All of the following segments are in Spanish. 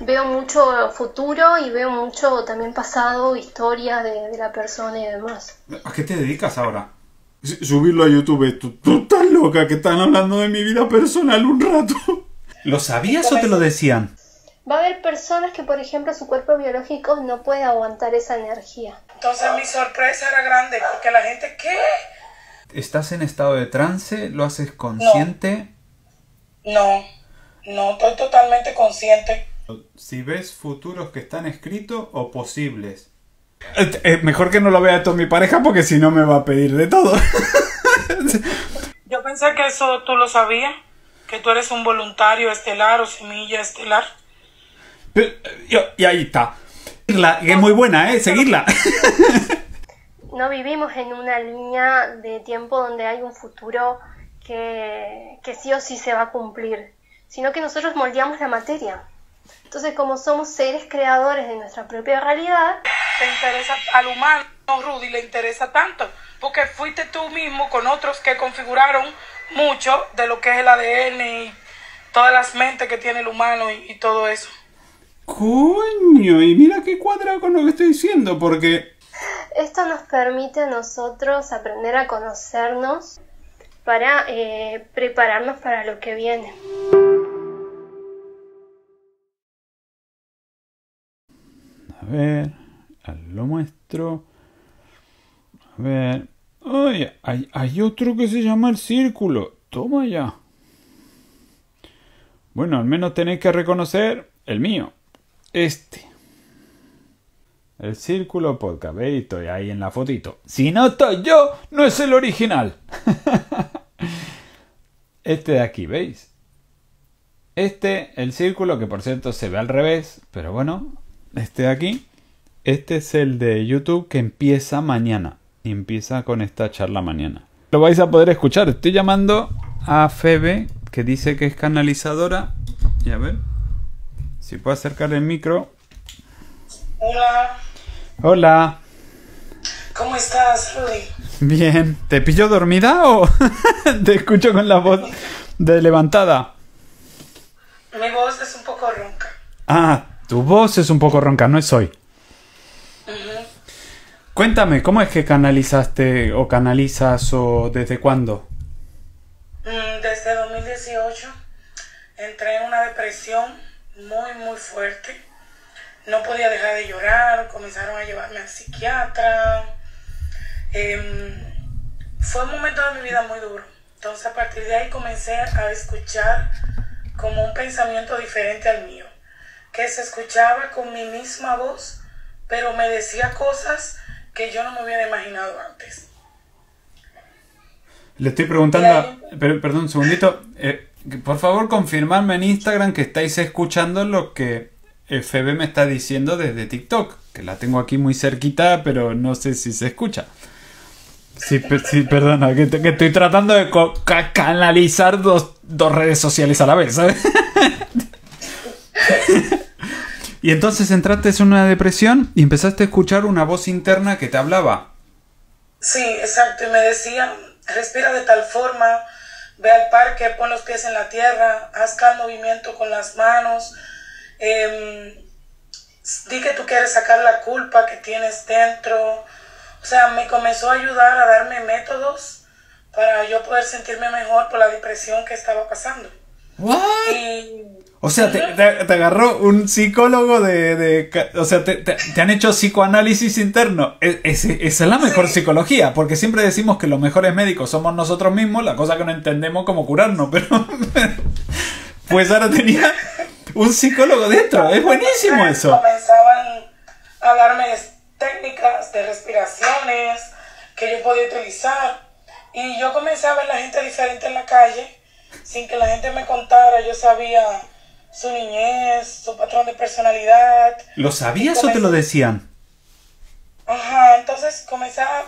veo mucho futuro y veo mucho también pasado, historia de, de la persona y demás. ¿A qué te dedicas ahora? Subirlo a YouTube. Tú, tú estás loca que están hablando de mi vida personal un rato. ¿Lo sabías o te lo decían? Va a haber personas que, por ejemplo, su cuerpo biológico no puede aguantar esa energía. Entonces mi sorpresa era grande porque la gente, ¿qué? ¿Estás en estado de trance? ¿Lo haces consciente? No, no, estoy totalmente consciente. Si ves futuros que están escritos o posibles. Eh, mejor que no lo vea todo mi pareja porque si no me va a pedir de todo. Yo pensé que eso tú lo sabías, que tú eres un voluntario estelar o semilla estelar. Pero, eh, yo- y ahí está. Que es muy buena, ¿eh? Seguirla. No vivimos en una línea de tiempo donde hay un futuro que, que sí o sí se va a cumplir, sino que nosotros moldeamos la materia. Entonces, como somos seres creadores de nuestra propia realidad, Te interesa al humano, Rudy, le interesa tanto, porque fuiste tú mismo con otros que configuraron mucho de lo que es el ADN y todas las mentes que tiene el humano y, y todo eso. Coño, y mira que cuadra con lo que estoy diciendo, porque esto nos permite a nosotros aprender a conocernos para eh, prepararnos para lo que viene. A ver, lo muestro. A ver. Ay, hay, hay otro que se llama el círculo. Toma ya. Bueno, al menos tenéis que reconocer el mío. Este. El círculo podcast. ¿Veis? Estoy ahí en la fotito. Si no estoy yo, no es el original. este de aquí, ¿veis? Este, el círculo, que por cierto se ve al revés, pero bueno, este de aquí. Este es el de YouTube que empieza mañana. Y empieza con esta charla mañana. Lo vais a poder escuchar. Estoy llamando a Febe, que dice que es canalizadora. Y a ver. Si puedo acercar el micro. Hola, Hola. ¿cómo estás, Rudy? Bien. ¿Te pillo dormida o te escucho con la voz de levantada? Mi voz es un poco ronca. Ah, tu voz es un poco ronca, no es hoy. Cuéntame, ¿cómo es que canalizaste o canalizas o desde cuándo? Mm, Desde 2018 entré en una depresión muy, muy fuerte. No podía dejar de llorar, comenzaron a llevarme al psiquiatra. Em, fue un momento de mi vida muy duro. Entonces a partir de ahí comencé a escuchar como un pensamiento diferente al mío, que se escuchaba con mi misma voz, pero me decía cosas que yo no me hubiera imaginado antes. Le estoy preguntando, a- per- perdón un segundito, eh, por favor confirmarme en Instagram que estáis escuchando lo que Febe me está diciendo desde TikTok, que la tengo aquí muy cerquita, pero no sé si se escucha. Sí, per- sí, perdona, que, que estoy tratando de canalizar dos, dos redes sociales a la vez, ¿sabes? y entonces entraste en una depresión y empezaste a escuchar una voz interna que te hablaba. Sí, exacto. Y me decían, respira de tal forma, ve al parque, pon los pies en la tierra, haz tal movimiento con las manos. em, di que tú quieres sacar la culpa que tienes dentro. O sea, me comenzó a ayudar a darme métodos para yo poder sentirme mejor por la depresión que estaba pasando. Y O sea, te, te- te agarró un psicólogo de... de o sea, te, han hecho psicoanálisis interno. E- ese- esa es la mejor psicología, porque siempre decimos que los mejores médicos somos nosotros mismos, la cosa que no entendemos cómo curarnos, pero... pues ahora tenía un psicólogo dentro, es buenísimo eso. Comenzaban a darme técnicas de respiraciones que yo podía utilizar. Y yo comencé a ver la gente diferente en la calle, sin que la gente me contara. Yo sabía su niñez, su patrón de personalidad. ¿Lo sabías o te lo decían? Ajá, entonces comenzaba,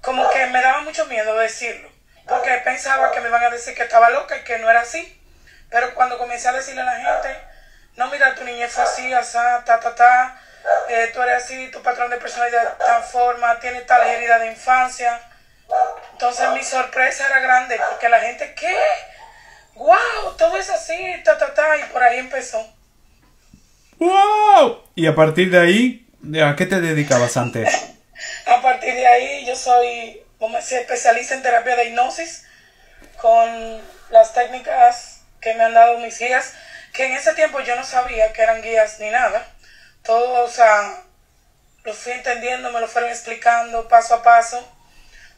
como que me daba mucho miedo decirlo, porque pensaba que me iban a decir que estaba loca y que no era así. Pero cuando comencé a decirle a la gente, no, mira, tu niñez fue así, asá, ta, ta, ta, eh, tú eres así, tu patrón de personalidad de tal forma, tienes tal herida de infancia. Entonces mi sorpresa era grande, porque la gente, ¿qué? ¡Wow! Todo es así, ta, ta, ta, y por ahí empezó. ¡Wow! Y a partir de ahí, ¿a qué te dedicabas antes? A partir de ahí yo soy como se especialista en terapia de hipnosis con las técnicas que me han dado mis guías, que en ese tiempo yo no sabía que eran guías ni nada. Todo, o sea, lo fui entendiendo, me lo fueron explicando paso a paso.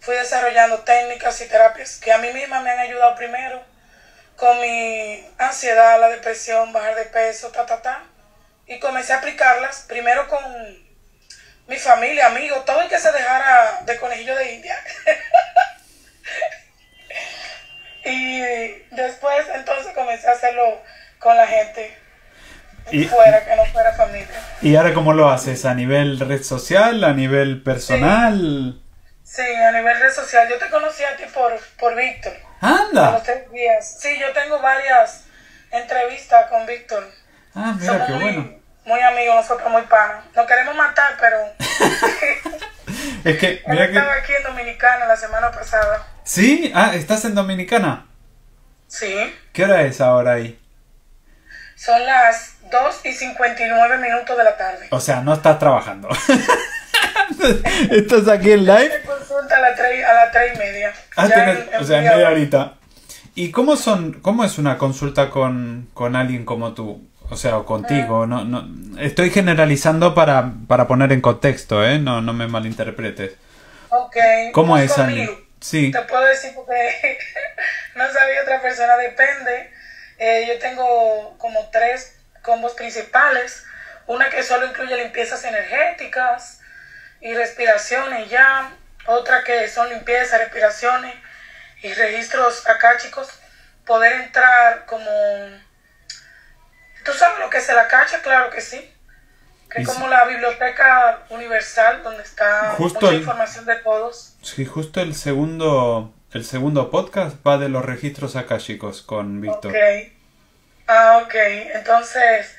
Fui desarrollando técnicas y terapias que a mí misma me han ayudado primero con mi ansiedad, la depresión, bajar de peso, ta, ta, ta. Y comencé a aplicarlas primero con mi familia, amigos, todo el que se dejara de conejillo de India. y después entonces comencé a hacerlo con la gente Y- fuera, que no fuera familia. ¿Y ahora cómo lo haces? ¿A nivel red social? ¿A nivel personal? Sí, a nivel red social. Yo te conocí a ti por, por Víctor. ¡Anda! los tres días. Sí, yo tengo varias entrevistas con Víctor. Ah, mira Somos qué muy, bueno. muy amigos, nosotros muy panas. Nos queremos matar, pero Es que, él mira estaba que... aquí en Dominicana la semana pasada. ¿Sí? Ah, ¿estás en Dominicana? Sí. ¿Qué hora es ahora ahí? Son las 2 y 59 minutos de la tarde. O sea, no estás trabajando. ¿Estás aquí en live? Consulta a las 3, a las 3 y media. Ah, Ya tenés- en- en o sea, en media horita. ¿Y cómo son, cómo es una consulta con, con alguien como tú? O sea, o contigo, no, no, estoy generalizando para, para poner en contexto, ¿eh? No, no me malinterpretes. Ok. ¿Cómo es conmigo. Sí. Te puedo decir porque no sabía otra persona, depende. Eh, yo tengo como tres combos principales. Una que solo incluye limpiezas energéticas y respiraciones ya. Otra que son limpiezas, respiraciones y registros acáchicos. Poder entrar como... ¿Tú sabes lo que es el acacha? Claro que sí. Que es como la biblioteca universal donde está Justo mucha el- información de todos. Sí, justo el segundo, el segundo podcast va de los registros akáshicos con Víctor. Ok. Ah, ok. Entonces,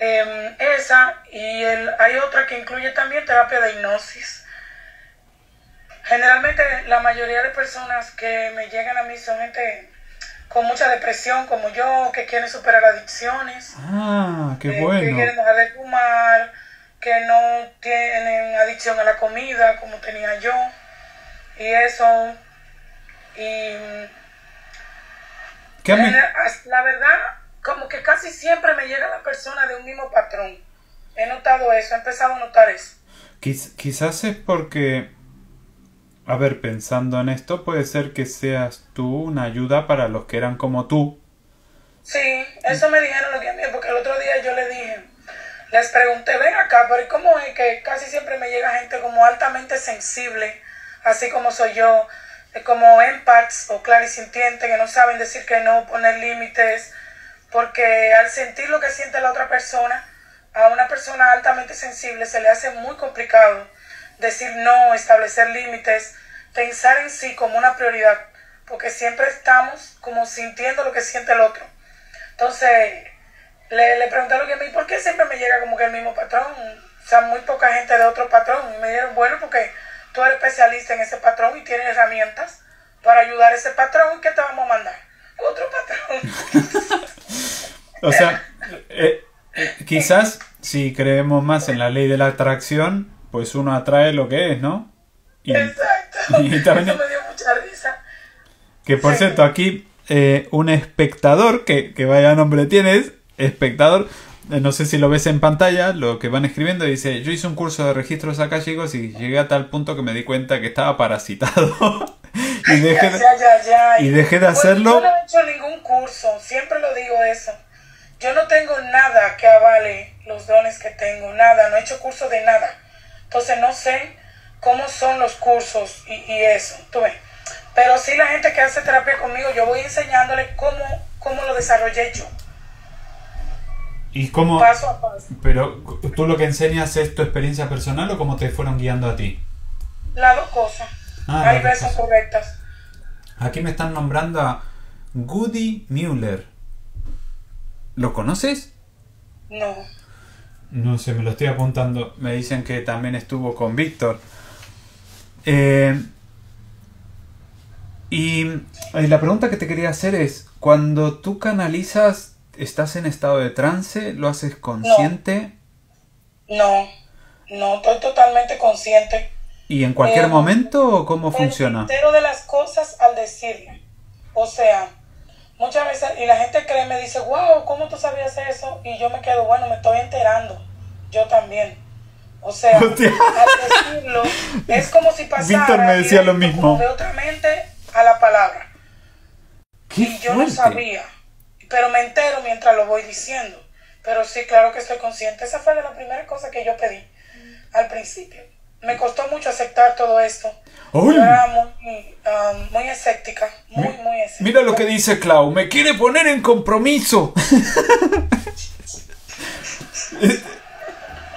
em, esa y el, hay otra que incluye también terapia de hipnosis. Generalmente la mayoría de personas que me llegan a mí son gente con mucha depresión como yo, que quieren superar adicciones, Ah, qué eh, que bueno. quieren dejar de fumar, que no tienen adicción a la comida como tenía yo. Y eso. Y ¿Qué La verdad, como que casi siempre me llega la persona de un mismo patrón. He notado eso, he empezado a notar eso. Quiz- quizás es porque, a ver, pensando en esto, puede ser que seas tú una ayuda para los que eran como tú. Sí, eso me dijeron lo que a mí, porque el otro día yo le dije, les pregunté, ven acá, pero ¿y cómo es que casi siempre me llega gente como altamente sensible, así como soy yo, eh, como empaths o clarisintientes que no saben decir que no, poner límites, porque al sentir lo que siente la otra persona, a una persona altamente sensible se le hace muy complicado decir no, establecer límites, pensar en sí como una prioridad, porque siempre estamos como sintiendo lo que siente el otro. Entonces, le, le pregunté a lo que me ¿por qué siempre me llega como que el mismo patrón? O sea, muy poca gente de otro patrón. Me dijeron, bueno, porque tú eres especialista en ese patrón y tienes herramientas para ayudar a ese patrón. ¿Y qué te vamos a mandar? Otro patrón. O sea, eh, eh, quizás si creemos más en la ley de la atracción, pues uno atrae lo que es, ¿no? Y, Exacto. y también- Eso me dio mucha risa. que por Sí. cierto, aquí eh, un espectador, que, que vaya nombre tienes, espectador, eh, no sé si lo ves en pantalla, lo que van escribiendo, dice, yo hice un curso de registros acá, chicos, y llegué a tal punto que me di cuenta que estaba parasitado. y dejé de- Ya, ya, ya. y dejé de Pues, hacerlo. Yo no he hecho ningún curso, siempre lo digo eso. Yo no tengo nada que avale los dones que tengo, nada, no he hecho curso de nada. Entonces no sé cómo son los cursos y, y eso, tú ves. Pero sí la gente que hace terapia conmigo, yo voy enseñándole cómo, cómo lo desarrollé yo, ¿Y cómo? paso a paso. Pero tú lo que enseñas es tu experiencia personal o cómo te fueron guiando a ti. Las dos cosas. Ah, Hay veces correctas. Aquí me están nombrando a Goody Mueller. ¿Lo conoces? No. No sé, me lo estoy apuntando. Me dicen que también estuvo con Víctor. Eh, y eh, la pregunta que te quería hacer es, cuando tú canalizas ¿Estás en estado de trance? ¿Lo haces consciente? No, no, estoy totalmente consciente. ¿Y en cualquier Eh, momento o cómo funciona? Me entero de las cosas al decirle. O sea, muchas veces, y la gente cree, me dice, wow, ¿cómo tú sabías eso? Y yo me quedo, bueno, me estoy enterando. Yo también. O sea, Hostia. al decirlo, es como si pasara Víctor me decía lo mismo. de otra mente a la palabra. ¡Qué Y yo no sabía. Pero me entero mientras lo voy diciendo. Pero sí, claro que estoy consciente. Esa fue de las primeras cosas que yo pedí al principio. Me costó mucho aceptar todo esto. ¡Uy! Yo era muy, um, muy escéptica. Muy, muy escéptica. Mira lo que dice Clau, me quiere poner en compromiso.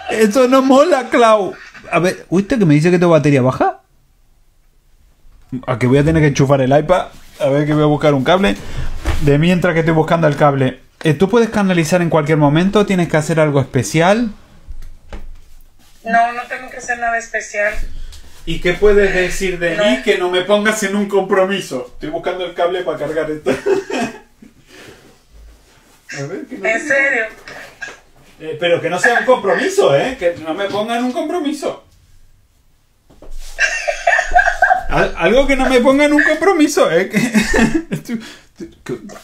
Eso no mola, Clau. A ver, ¿usted que me dice que tengo batería baja? A que voy a tener que enchufar el iPad. A ver que voy a buscar un cable. De mientras que estoy buscando el cable. Eh, ¿Tú puedes canalizar en cualquier momento? ¿Tienes que hacer algo especial? No, no tengo que hacer nada especial. ¿Y qué puedes decir de No. mí que no me pongas en un compromiso? Estoy buscando el cable para cargar esto. A ver, que no En serio. Eh, pero que no sea un compromiso, ¿eh? Que no me pongan un compromiso. Al- algo que no me pongan un compromiso, ¿eh?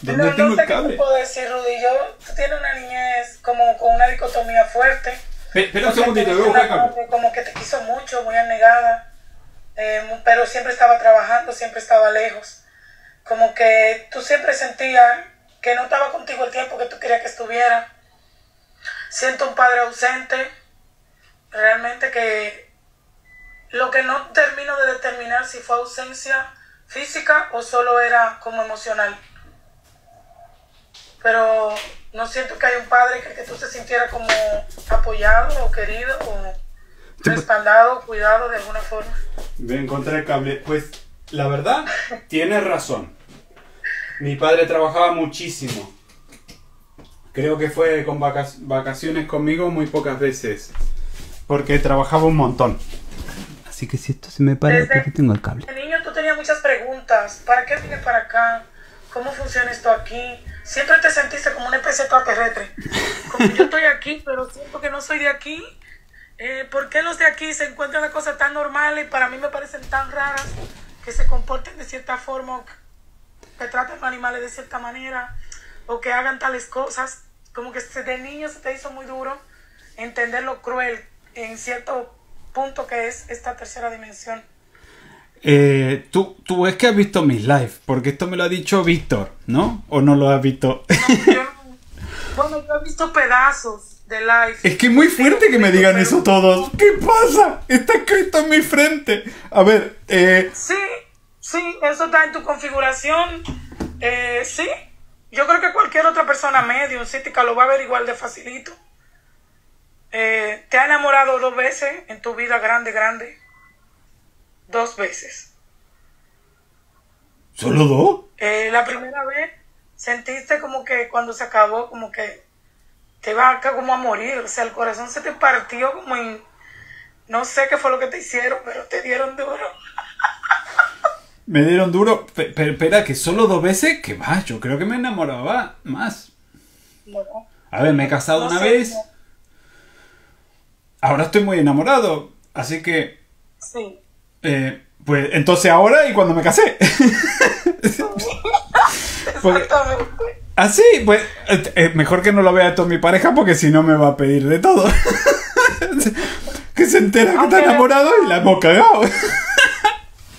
¿Dónde No, tengo no sé el qué te cable? puedo decir, Rudy. Yo, tú tienes una niñez como con una dicotomía fuerte. Pe- Espera un segundito, voy a buscar madre Como que te quiso mucho, muy anegada. eh, pero siempre estaba trabajando, siempre estaba lejos. Como que tú siempre sentías que no estaba contigo el tiempo que tú querías que estuviera. Siento un padre ausente. Realmente que lo que no termino de determinar si fue ausencia física o solo era como emocional. Pero no siento que haya un padre que, que tú te sintieras como apoyado o querido o respaldado, cuidado de alguna forma. Voy a encontrar el cable. Pues, la verdad, tienes razón. Mi padre trabajaba muchísimo. Creo que fue con vaca- vacaciones conmigo muy pocas veces. Porque trabajaba un montón. Así que si esto se me para, Desde- aquí tengo el cable. De niño tú tenías muchas preguntas. ¿Para qué vine para acá? ¿Cómo funciona esto aquí? Siempre te sentiste como una especie de extraterrestre. Como yo estoy aquí, pero siento que no soy de aquí. Eh, ¿Por qué los de aquí se encuentran las cosas tan normales y para mí me parecen tan raras que se comporten de cierta forma que traten a animales de cierta manera o que hagan tales cosas? Como que de niño se te hizo muy duro entender lo cruel en cierto punto que es esta tercera dimensión. Eh, tú, tú es que has visto mis live, porque esto me lo ha dicho Víctor, ¿no? ¿O no lo has visto? Yo bueno, yo he visto pedazos de live. Es que es muy fuerte que me digan eso todos. ¿Qué pasa? Está escrito en mi frente. A ver, eh, Sí, sí, eso está en tu configuración. Eh, sí, yo creo que cualquier otra persona medium, cítica, lo va a ver igual de facilito. Eh, ¿Te ha enamorado dos veces en tu vida grande, grande? Dos veces. ¿solo dos? Eh, la primera vez sentiste como que cuando se acabó, como que te iba a, como a morir, o sea, el corazón se te partió como en, no sé qué fue lo que te hicieron, pero te dieron duro. Me dieron duro. Pe- Pero espera, que solo dos veces, que va, yo creo que me enamoraba más. A ver, me he casado no una sé, vez. no. Ahora estoy muy enamorado. Así que, Sí. Eh, pues entonces ahora y cuando me casé. Porque- Exactamente. Así, pues eh, eh, mejor que no lo vea todo mi pareja porque si no me va a pedir de todo. que se entera que está enamorado y la hemos cagado.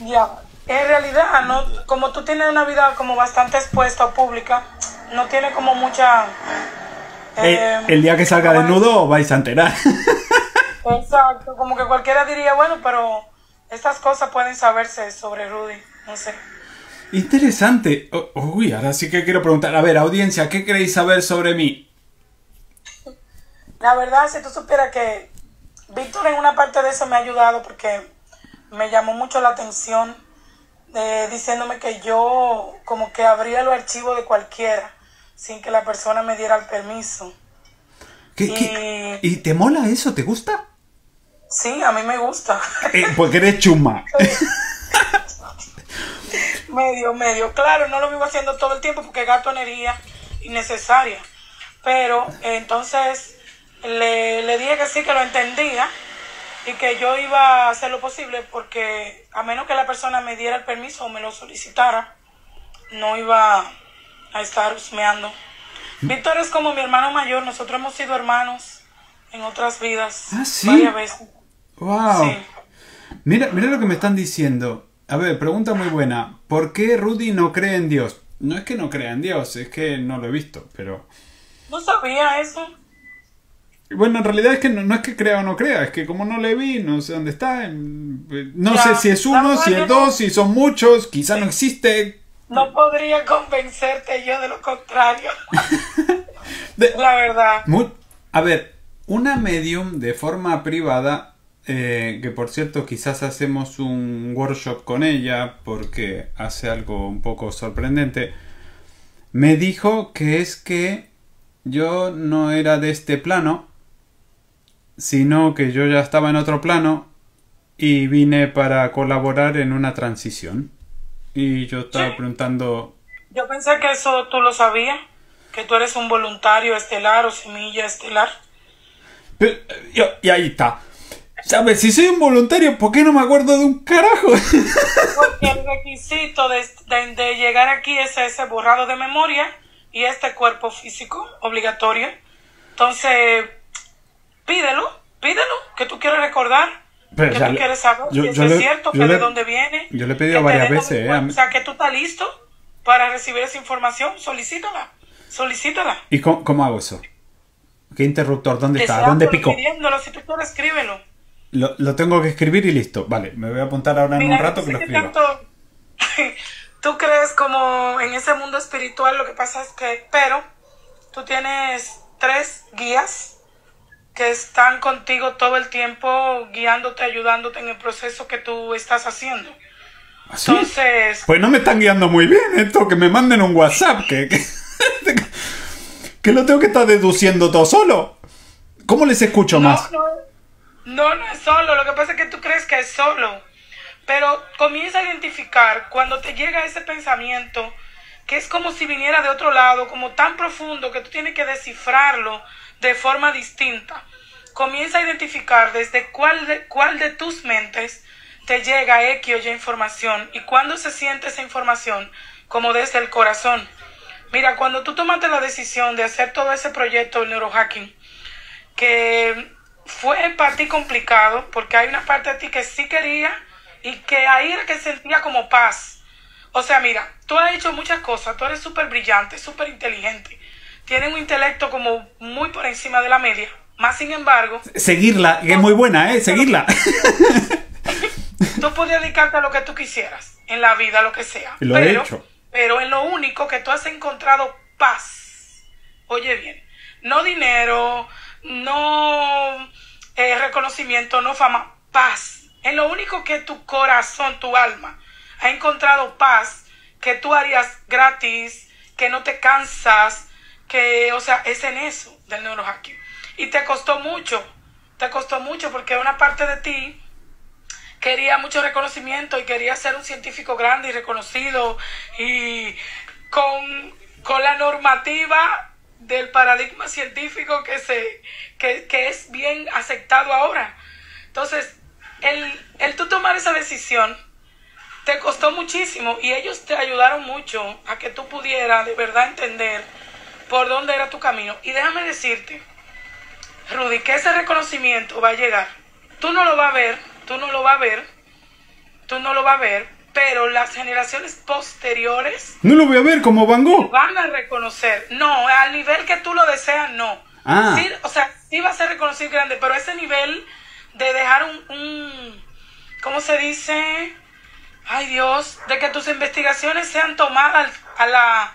Ya. En realidad, no, como tú tienes una vida como bastante expuesta o pública, no tiene como mucha... Eh, eh, el día que salga ¿cómo desnudo vais a enterar. Exacto, como que cualquiera diría, bueno, pero estas cosas pueden saberse sobre Rudy, no sé. Interesante. Oh, uy, ahora sí que quiero preguntar. A ver, audiencia, ¿qué queréis saber sobre mí? La verdad, si tú supieras que Víctor en una parte de eso me ha ayudado porque me llamó mucho la atención eh, diciéndome que yo como que abría los archivos de cualquiera sin que la persona me diera el permiso. ¿Qué, Y- qué- ¿Y te mola eso? ¿Te gusta? Sí, a mí me gusta. Eh, porque eres chuma. medio, medio. Claro, no lo vivo haciendo todo el tiempo porque gasto energía innecesaria. Pero entonces le, le dije que sí, que lo entendía y que yo iba a hacer lo posible porque a menos que la persona me diera el permiso o me lo solicitara, no iba a estar husmeando. Víctor es como mi hermano mayor, nosotros hemos sido hermanos en otras vidas ¿Ah, sí? varias veces. ¡Wow! Sí. Mira, mira lo que me están diciendo. A ver, pregunta muy buena. ¿Por qué Rudy no cree en Dios? No es que no crea en Dios, es que no lo he visto, pero... No sabía eso. Bueno, en realidad es que no, no es que crea o no crea, es que como no le vi, no sé dónde está. No Ya, sé si es uno, si es dos, no- si son muchos, quizá no existe. No podría convencerte yo de lo contrario. De- La verdad. A ver, una medium de forma privada, eh, que por cierto quizás hacemos un workshop con ella porque hace algo un poco sorprendente, me dijo que es que yo no era de este plano, sino que yo ya estaba en otro plano y vine para colaborar en una transición. Y yo estaba Sí. preguntando, Yo pensé que eso tú lo sabías, que tú eres un voluntario estelar o semilla estelar. Pero, y, y ahí está. ¿Sabes? Si soy un voluntario, ¿por qué no me acuerdo de un carajo? Porque el requisito de, de- de llegar aquí es ese borrado de memoria y este cuerpo físico obligatorio. Entonces, pídelo, pídelo, que tú quieres recordar, Pero que ya tú le- quieres saber yo- si yo eso es le- cierto, que le- de dónde viene. yo le he pedido varias veces, eh, O sea, que tú estás listo para recibir esa información, solicítala, solicítala. ¿Y cómo, cómo hago eso? ¿Qué interruptor? ¿Dónde está? ¿Dónde pico? pidiéndolo, si tú quieres, escríbelo. Lo, lo tengo que escribir y listo. Vale, me voy a apuntar ahora en Mira, un rato que lo escribo. tanto tú crees como en ese mundo espiritual, lo que pasa es que, pero tú tienes tres guías que están contigo todo el tiempo, guiándote, ayudándote en el proceso que tú estás haciendo. ¿Ah, sí? Entonces, Pues no me están guiando muy bien esto, que me manden un WhatsApp, que, que, que lo tengo que estar deduciendo todo solo. ¿Cómo les escucho no, más? no, no, no es solo, lo que pasa es que tú crees que es solo, pero comienza a identificar cuando te llega ese pensamiento que es como si viniera de otro lado, como tan profundo que tú tienes que descifrarlo de forma distinta. Comienza a identificar desde cuál de, cuál de tus mentes te llega X o Y información y cuándo se siente esa información como desde el corazón. Mira, cuando tú tomaste la decisión de hacer todo ese proyecto, el neurohacking, que fue para ti complicado porque hay una parte de ti que sí quería y que ahí era que sentía como paz. O sea, mira, tú has hecho muchas cosas, tú eres súper brillante, súper inteligente, tienes un intelecto como muy por encima de la media, más sin embargo, Seguirla, que es muy buena, ¿eh? Seguirla. tú podías dedicarte a lo que tú quisieras, en la vida, lo que sea. Lo he pero, hecho. Pero en lo único que tú has encontrado paz. Oye bien, no dinero, no eh, reconocimiento, no fama, paz. En lo único que tu corazón, tu alma, ha encontrado paz, que tú harías gratis, que no te cansas, que, o sea, es en eso del neurohacking. Y te costó mucho, te costó mucho porque una parte de ti quería mucho reconocimiento y quería ser un científico grande y reconocido y con, con la normativa del paradigma científico que, se, que, que es bien aceptado ahora. Entonces, el, el tú tomar esa decisión te costó muchísimo y ellos te ayudaron mucho a que tú pudieras de verdad entender por dónde era tu camino. Y déjame decirte, Rudy, que ese reconocimiento va a llegar. Tú no lo vas a ver, tú no lo vas a ver, tú no lo vas a ver, pero las generaciones posteriores No lo voy a ver como Van Gogh. van a reconocer. No, al nivel que tú lo deseas, no. Ah. Sí, o sea, sí va a ser reconocido grande, pero ese nivel de dejar un, un ¿cómo se dice? Ay Dios, de que tus investigaciones sean tomadas a la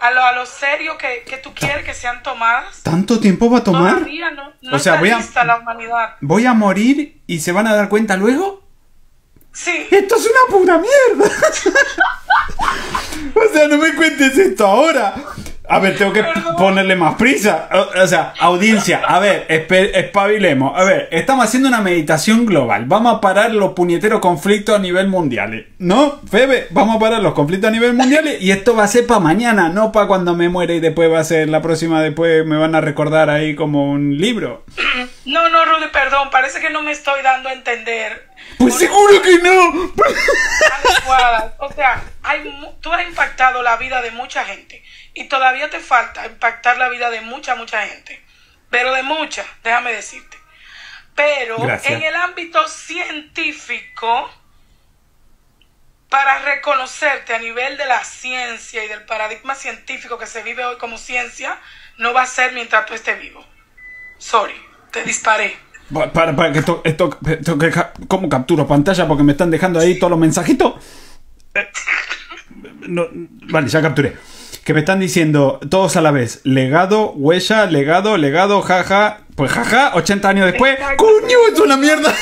a lo, a lo serio que, que tú quieres que sean tomadas. ¿Tanto tiempo va a tomar? Todavía no, no O sea, voy a- la humanidad. ¿Voy a morir y se van a dar cuenta luego? ¡Esto es una puta mierda! o sea, no me cuentes esto ahora. A ver, tengo que ponerle más prisa. O, sea, audiencia, a ver, espabilemos. A ver, estamos haciendo una meditación global. Vamos a parar los puñeteros conflictos a nivel mundial. ¿No, Febe? Vamos a parar los conflictos a nivel mundial y esto va a ser para mañana, no para cuando me muera y después va a ser la próxima, después me van a recordar ahí como un libro. No, no, Rudy, perdón, parece que no me estoy dando a entender. Pues seguro que no. O sea, tú has impactado la vida de mucha gente y todavía te falta impactar la vida de mucha, mucha gente. Pero de mucha, déjame decirte. Pero en el ámbito científico, para reconocerte a nivel de la ciencia y del paradigma científico que se vive hoy como ciencia, no va a ser mientras tú estés vivo. Sorry, te disparé. Para, para que esto, esto, ¿cómo capturo pantalla? Porque me están dejando ahí todos los mensajitos. Eh, vale, ya capturé que me están diciendo todos a la vez, legado, huella, legado, legado, jaja, pues jaja, 80 años después, ¡coño, es una mierda!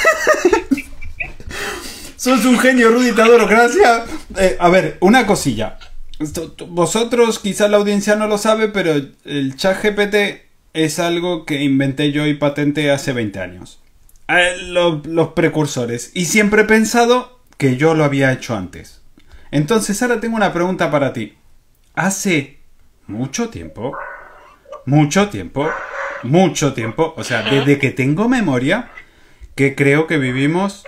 Sos un genio, Rudy, te adoro, gracias. Eh, a ver, una cosilla. Vosotros, quizás la audiencia no lo sabe, pero el chat GPT es algo que inventé yo y patenté hace 20 años. Eh, los precursores. Y siempre he pensado que yo lo había hecho antes. Entonces ahora tengo una pregunta para ti hace mucho tiempo, mucho tiempo, mucho tiempo, o sea, desde que tengo memoria, que creo que vivimos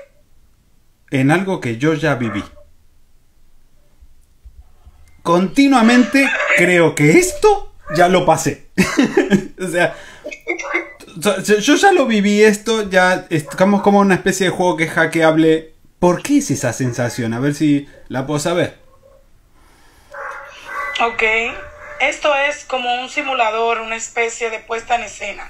en algo que yo ya viví. Continuamente creo que esto ya lo pasé. o sea, yo ya lo viví esto, ya estamos como una especie de juego que es hackeable. ¿Por qué es esa sensación? A ver si la puedo saber. Ok, esto es como un simulador, una especie de puesta en escena.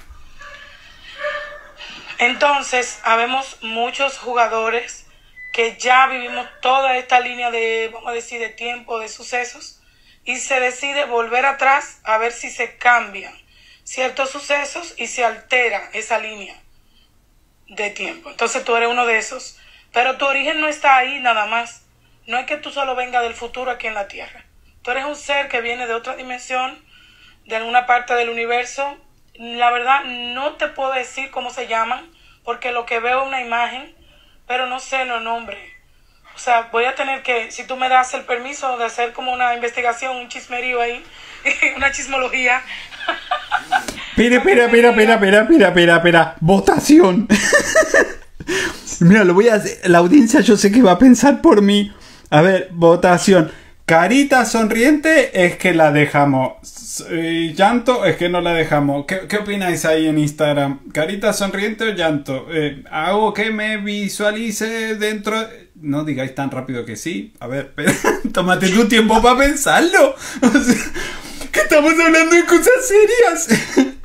Entonces, habemos muchos jugadores que ya vivimos toda esta línea de, vamos a decir, de tiempo, de sucesos, y se decide volver atrás a ver si se cambian ciertos sucesos y se altera esa línea de tiempo. Entonces tú eres uno de esos. Pero tu origen no está ahí nada más. No es que tú solo vengas del futuro aquí en la Tierra. Tú eres un ser que viene de otra dimensión, de alguna parte del universo. La verdad, no te puedo decir cómo se llaman, porque lo que veo es una imagen, pero no sé los nombres. O sea, voy a tener que, si tú me das el permiso de hacer como una investigación, un chismerío ahí, una chismología. Espera, espera, espera, espera, espera, espera, espera, espera. Votación. Mira, lo voy a hacer. La audiencia yo sé que va a pensar por mí. A ver, votación. Carita sonriente es que la dejamos. llanto es que no la dejamos. ¿Qué, opináis ahí en Instagram? ¿Carita sonriente o llanto? Eh, ¿Hago que me visualice dentro? No digáis tan rápido que sí. A ver, tómate tu tiempo para pensarlo. que estamos hablando de cosas serias.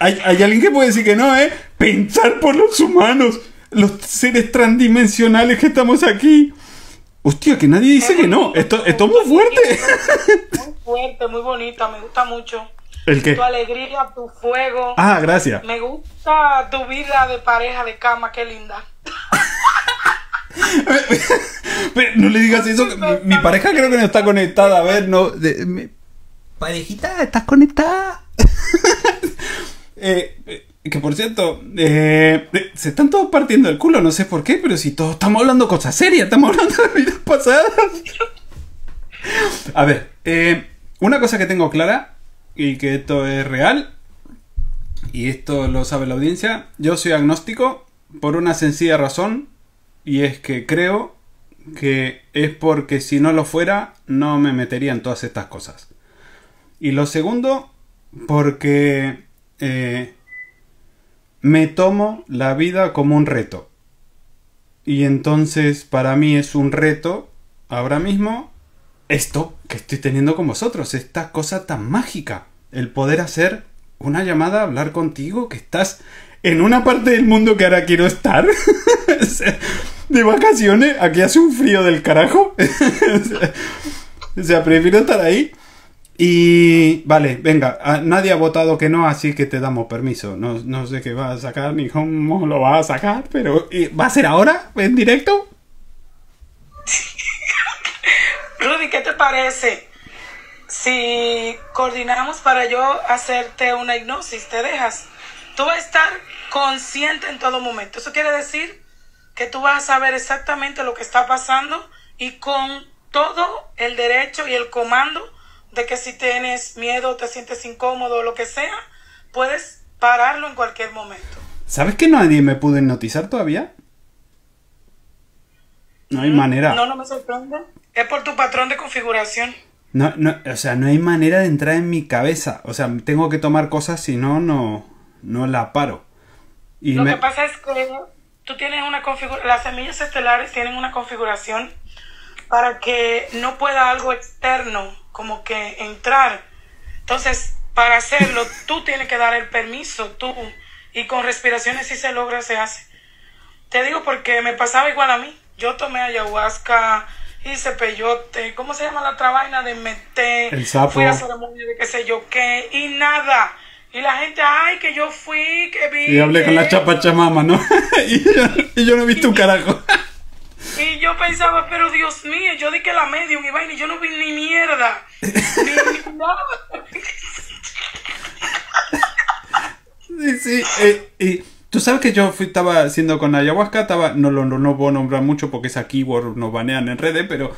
hay, hay alguien que puede decir que no, ¿eh? Pensar por los humanos. Los seres transdimensionales que estamos aquí. Hostia, que nadie dice que no. Esto, esto es muy fuerte. Muy fuerte, muy bonita, me gusta mucho. ¿El qué? Tu alegría, tu fuego. Ah, gracias. Me gusta tu vida de pareja de cama, qué linda. no le digas eso. Mi, pareja creo que no está conectada. A ver, no. Parejita, ¿estás conectada? eh, eh que por cierto, eh, se están todos partiendo el culo, no sé por qué, pero si todos estamos hablando cosas serias, estamos hablando de vidas pasadas. A ver, eh, una cosa que tengo clara, y que esto es real, y esto lo sabe la audiencia, yo soy agnóstico por una sencilla razón, y es que creo que es porque si no lo fuera, no me metería en todas estas cosas. Y lo segundo, porque... Eh, me tomo la vida como un reto. Y entonces para mí es un reto ahora mismo esto que estoy teniendo con vosotros, esta cosa tan mágica, el poder hacer una llamada, hablar contigo, que estás en una parte del mundo que ahora quiero estar. de vacaciones, aquí hace un frío del carajo. o sea, prefiero estar ahí y vale, venga, nadie ha votado que no, así que te damos permiso. No, sé qué va a sacar ni cómo lo va a sacar, pero ¿va a ser ahora en directo? Rudy, ¿qué te parece? si coordinamos para yo hacerte una hipnosis, te dejas. Tú vas a estar consciente en todo momento. Eso quiere decir que tú vas a saber exactamente lo que está pasando y con todo el derecho y el comando de que si tienes miedo, te sientes incómodo o lo que sea, puedes pararlo en cualquier momento. ¿Sabes que nadie me pudo hipnotizar todavía? No hay manera. No, no me sorprende. Es por tu patrón de configuración. No, no, o sea, no hay manera de entrar en mi cabeza. O sea, tengo que tomar cosas, si no, no, no la paro. Y Lo que pasa es que tú tienes una configuración, las semillas estelares tienen una configuración para que no pueda algo externo como que entrar. Entonces, para hacerlo, tú tienes que dar el permiso, tú. Y con respiraciones si se logra, se hace. Te digo porque me pasaba igual a mí. Yo tomé ayahuasca, hice peyote, ¿cómo se llama la otra vaina de meter? El sapo. Fui a ceremonia de qué sé yo qué, y nada. Y la gente, ay, que yo fui, que vi. Y hablé con la chapa chamama, ¿no? y, yo, y yo no vi tu carajo. Y yo pensaba, pero Dios mío, yo di que la medium y vaina y yo no vi ni mierda. ni, nada. Sí, sí. Eh, y tú sabes que yo fui, estaba haciendo con ayahuasca, estaba, no lo no, no puedo nombrar mucho porque esa keyword nos banean en redes, pero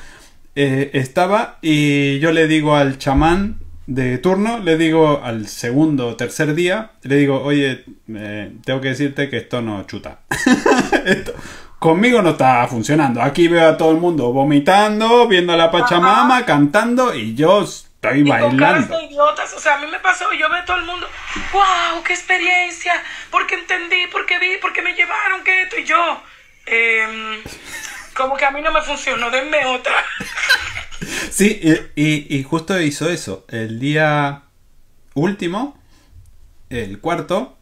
eh, estaba y yo le digo al chamán de turno, le digo al segundo o tercer día, le digo, oye, eh, tengo que decirte que esto no chuta. esto, conmigo no está funcionando. Aquí veo a todo el mundo vomitando, viendo a la Pachamama, cantando y yo estoy y bailando. Con idiotas. O sea, a mí me pasó y yo veo a todo el mundo, wow, qué experiencia, porque entendí, porque vi, porque me llevaron, que esto y yo. Eh, como que a mí no me funcionó, denme otra. Sí, y, y, justo hizo eso. El día último, el cuarto,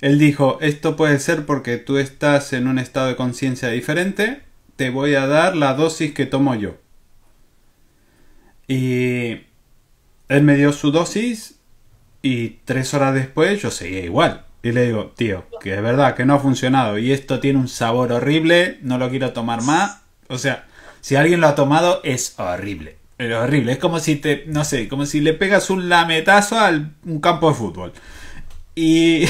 él dijo, esto puede ser porque tú estás en un estado de conciencia diferente, te voy a dar la dosis que tomo yo. Y él me dio su dosis y tres horas después yo seguía igual. Y le digo, tío, que es verdad que no ha funcionado y esto tiene un sabor horrible, no lo quiero tomar más. O sea, si alguien lo ha tomado es horrible. Pero horrible. Es como si te, no sé, como si le pegas un lametazo a un campo de fútbol. Y,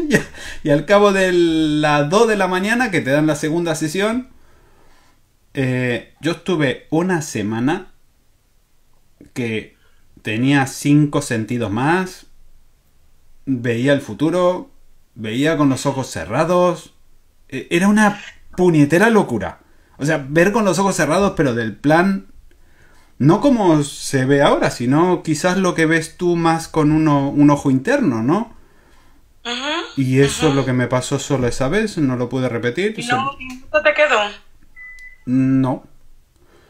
y al cabo de las 2 de la mañana, que te dan la segunda sesión, eh, yo estuve una semana que tenía cinco sentidos más, veía el futuro, veía con los ojos cerrados, e, era una puñetera locura. O sea, ver con los ojos cerrados, pero del plan no como se ve ahora, sino quizás lo que ves tú más con uno, un ojo interno, ¿no? Y eso es lo que me pasó solo esa vez, no lo pude repetir. ¿Y no, te quedó? No.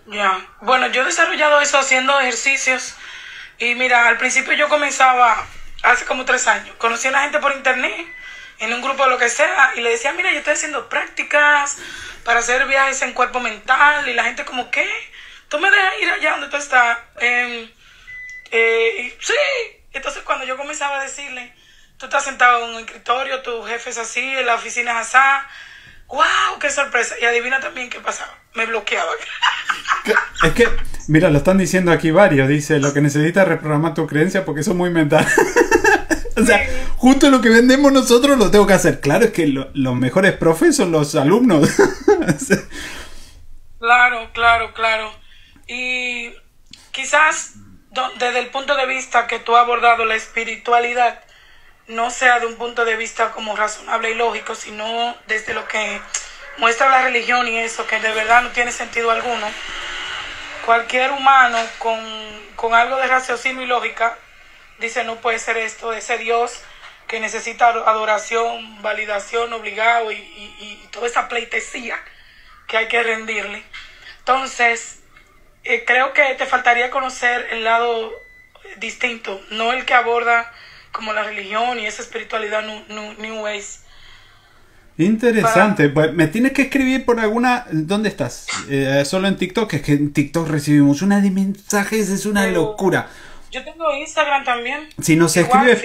Ya. Bueno, yo he desarrollado eso haciendo ejercicios. Y mira, al principio yo comenzaba hace como tres años. Conocí a la gente por internet, en un grupo de lo que sea, y le decía, mira, yo estoy haciendo prácticas para hacer viajes en cuerpo mental. Y la gente como, ¿qué? ¿Tú me dejas ir allá donde tú estás? Eh, eh, sí. Entonces cuando yo comenzaba a decirle, Tú estás sentado en un escritorio, tu jefe es así, en la oficina es así. ¡Wow! ¡Qué sorpresa! Y adivina también qué pasaba. Me bloqueaba. Es que, mira, lo están diciendo aquí varios. Dice, lo que necesitas es reprogramar tu creencia porque eso es muy mental. o sea, justo lo que vendemos nosotros lo tengo que hacer. Claro, es que los mejores profes son los alumnos. claro, claro, claro. Y quizás desde el punto de vista que tú has abordado la espiritualidad, no sea de un punto de vista como razonable y lógico, sino desde lo que muestra la religión y eso, que de verdad no tiene sentido alguno. Cualquier humano con, algo de raciocinio y lógica dice no puede ser esto, ese Dios que necesita adoración, validación obligado y, y, toda esa pleitesía que hay que rendirle. Entonces, eh, creo que te faltaría conocer el lado distinto, no el que aborda como la religión y esa espiritualidad New, new, Ways. Interesante, pues me tienes que escribir por alguna... ¿Dónde estás? Eh, solo en TikTok, es que en TikTok recibimos una de mensajes, es una locura. Yo tengo Instagram también. Si nos escribe...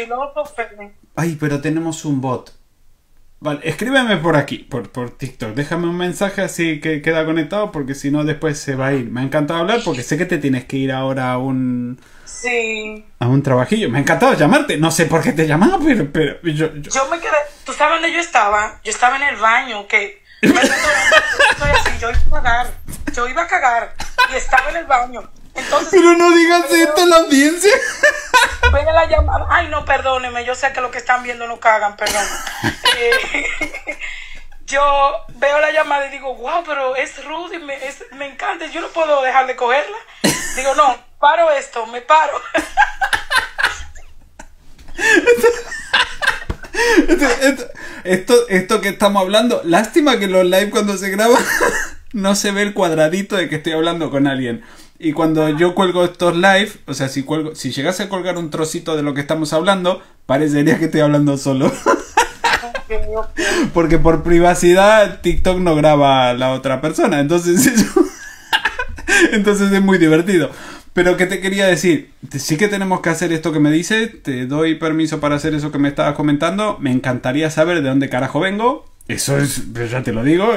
Ay, pero tenemos un bot. Vale, escríbeme por aquí, por, por TikTok. Déjame un mensaje así que queda conectado porque si no después se va a ir. Me ha encantado hablar porque sé que te tienes que ir ahora a un... Sí. A un trabajillo. Me ha encantado llamarte. No sé por qué te llamaba, pero, pero yo, yo... Yo me quedé... ¿Tú sabes dónde yo estaba? Yo estaba en el baño, que... Yo iba a cagar. Yo iba a cagar. Y estaba en el baño. Entonces, Pero no digas esto a la audiencia. Venga la llamada. Ay, no, perdóneme. Yo sé que lo que están viendo no cagan, perdón. Eh, yo veo la llamada y digo, wow, pero es Rudy, me, es- me encanta. Yo no puedo dejar de cogerla. Digo, no, paro esto, me paro. Esto, esto, esto, esto que estamos hablando, lástima que los live cuando se graba no se ve el cuadradito de que estoy hablando con alguien. Y cuando yo cuelgo estos live, o sea, si cuelgo, si llegase a colgar un trocito de lo que estamos hablando, parecería que estoy hablando solo. Porque por privacidad TikTok no graba a la otra persona. Entonces eso- Entonces es muy divertido. Pero que te quería decir, sí que tenemos que hacer esto que me dice, te doy permiso para hacer eso que me estabas comentando, me encantaría saber de dónde carajo vengo, eso es, pues ya te lo digo,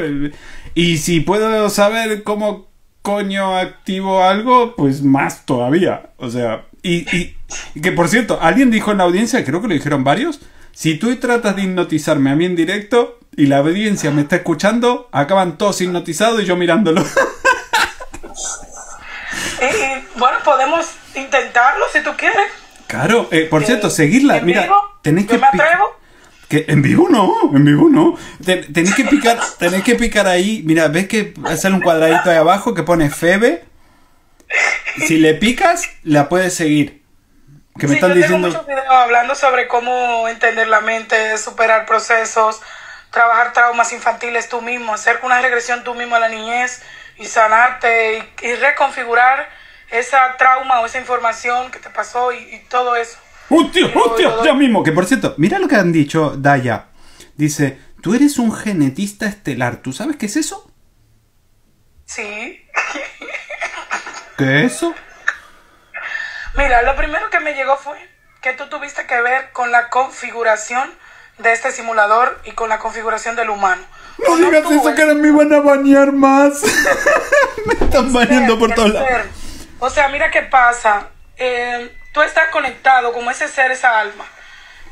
y si puedo saber cómo coño activo algo, pues más todavía, o sea, y, y- y que por cierto, alguien dijo en la audiencia, creo que lo dijeron varios, si tú tratas de hipnotizarme a mí en directo y la audiencia me está escuchando, acaban todos hipnotizados y yo mirándolo. Y, y, bueno, podemos intentarlo si tú quieres. Claro, eh, por cierto, Eh, seguirla. ¿en Mira, vivo? tenéis ¿Yo que me atrevo? Que en vivo no, en vivo no. Te- tenéis que picar, tenéis que picar ahí. Mira, ves que sale un cuadradito ahí abajo que pone Febe. Si le picas, la puedes seguir. Que me Sí, están yo diciendo. tengo muchos videos hablando sobre cómo entender la mente, superar procesos, trabajar traumas infantiles tú mismo, hacer una regresión tú mismo a la niñez y sanarte y, y reconfigurar esa trauma o esa información que te pasó y, y todo eso. ¡Hostia, hostia! Ya mismo. Que por cierto, mira lo que han dicho Daya. Dice, tú eres un genetista estelar. ¿Tú sabes qué es eso? Sí. ¿Qué es eso? Mira, lo primero que me llegó fue que tú tuviste que ver con la configuración de este simulador y con la configuración del humano. No digas tú, eso que ahora me van a bañar más. me están bañando por todos lados. O sea, mira qué pasa. Eh, tú estás conectado como ese ser, esa alma.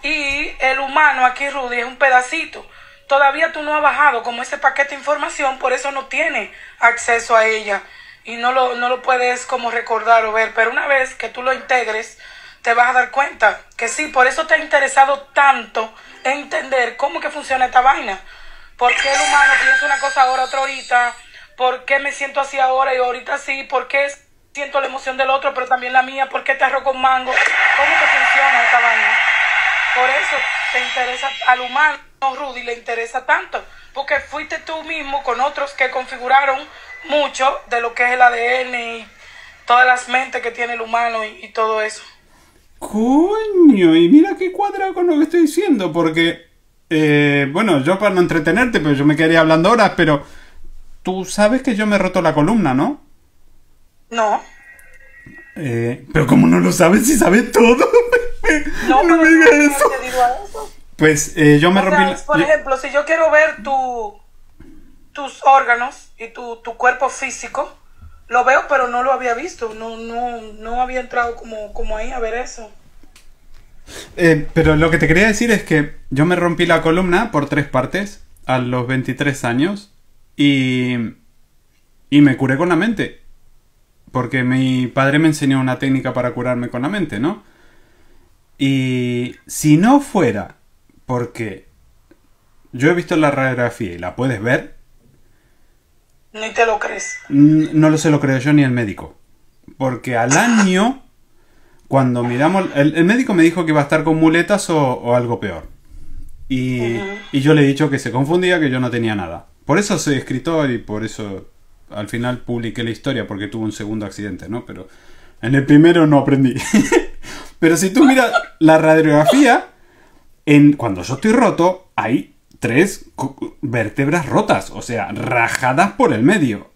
Y el humano, aquí Rudy, es un pedacito. Todavía tú no has bajado como ese paquete de información, por eso no tiene acceso a ella. Y no lo, no lo puedes como recordar o ver. Pero una vez que tú lo integres, te vas a dar cuenta que sí, por eso te ha interesado tanto entender cómo que funciona esta vaina. ¿Por qué el humano piensa una cosa ahora, otra ahorita? ¿Por qué me siento así ahora y ahorita sí? ¿Por qué siento la emoción del otro, pero también la mía? ¿Por qué te arroz con mango? ¿Cómo que funciona esta vaina? Por eso te interesa al humano, Rudy, le interesa tanto. Porque fuiste tú mismo con otros que configuraron mucho de lo que es el ADN y todas las mentes que tiene el humano y, todo eso. Coño, y mira qué cuadra con lo que estoy diciendo, porque, eh, bueno, yo para no entretenerte, pero yo me quedaría hablando horas, pero tú sabes que yo me he roto la columna, ¿no? No. Eh, pero como no lo sabes, si sabes todo. No, no me digas eso. a eso. Pues eh, yo me O rompí por yo- ejemplo, si yo quiero ver tu, tus órganos y tu, tu cuerpo físico, lo veo, pero no lo había visto. No, no, no había entrado como, como ahí a ver eso. Eh, pero lo que te quería decir es que yo me rompí la columna por tres partes a los 23 años y, y me curé con la mente. Porque mi padre me enseñó una técnica para curarme con la mente, ¿no? Y si no fuera porque yo he visto la radiografía y la puedes ver, Ni te lo crees. No lo se lo creo yo ni el médico. Porque al año, cuando miramos, el, el médico me dijo que iba a estar con muletas o, o algo peor. Y, y yo le he dicho que se confundía, que yo no tenía nada. Por eso soy escritor y por eso al final publiqué la historia, porque tuve un segundo accidente, ¿no? Pero en el primero no aprendí. Pero si tú miras la radiografía, en, cuando yo estoy roto, hay tres vértebras rotas, o sea, rajadas por el medio.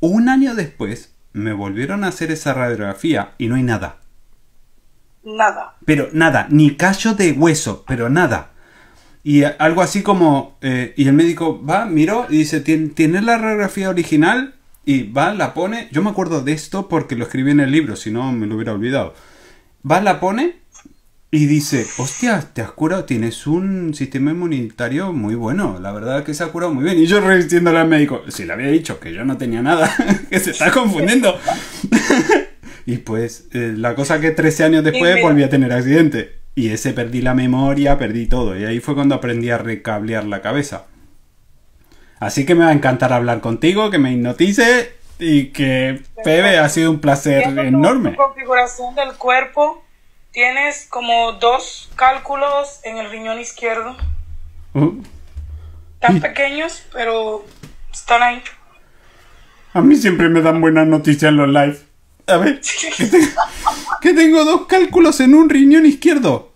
Un año después me volvieron a hacer esa radiografía y no hay nada. Nada. Pero nada, ni callo de hueso, pero nada. Y algo así como, eh, y el médico va, miró y dice, ¿tienes la radiografía original? Y va, la pone, yo me acuerdo de esto porque lo escribí en el libro, si no me lo hubiera olvidado. Va, la pone y dice, hostia, te has curado, tienes un sistema inmunitario muy bueno, la verdad que se ha curado muy bien. Y yo resistiéndole al médico, si le había dicho que yo no tenía nada, que se está confundiendo. y pues eh, la cosa que 13 años después volví a tener accidente. Y ese perdí la memoria, perdí todo. Y ahí fue cuando aprendí a recablear la cabeza. Así que me va a encantar hablar contigo, que me hipnotice y que Pepe ha sido un placer enorme. configuración del cuerpo tienes como dos cálculos en el riñón izquierdo. Uh. Tan pequeños, pero están ahí. A mí siempre me dan buenas noticias en los live. A ver, que tengo, dos cálculos en un riñón izquierdo.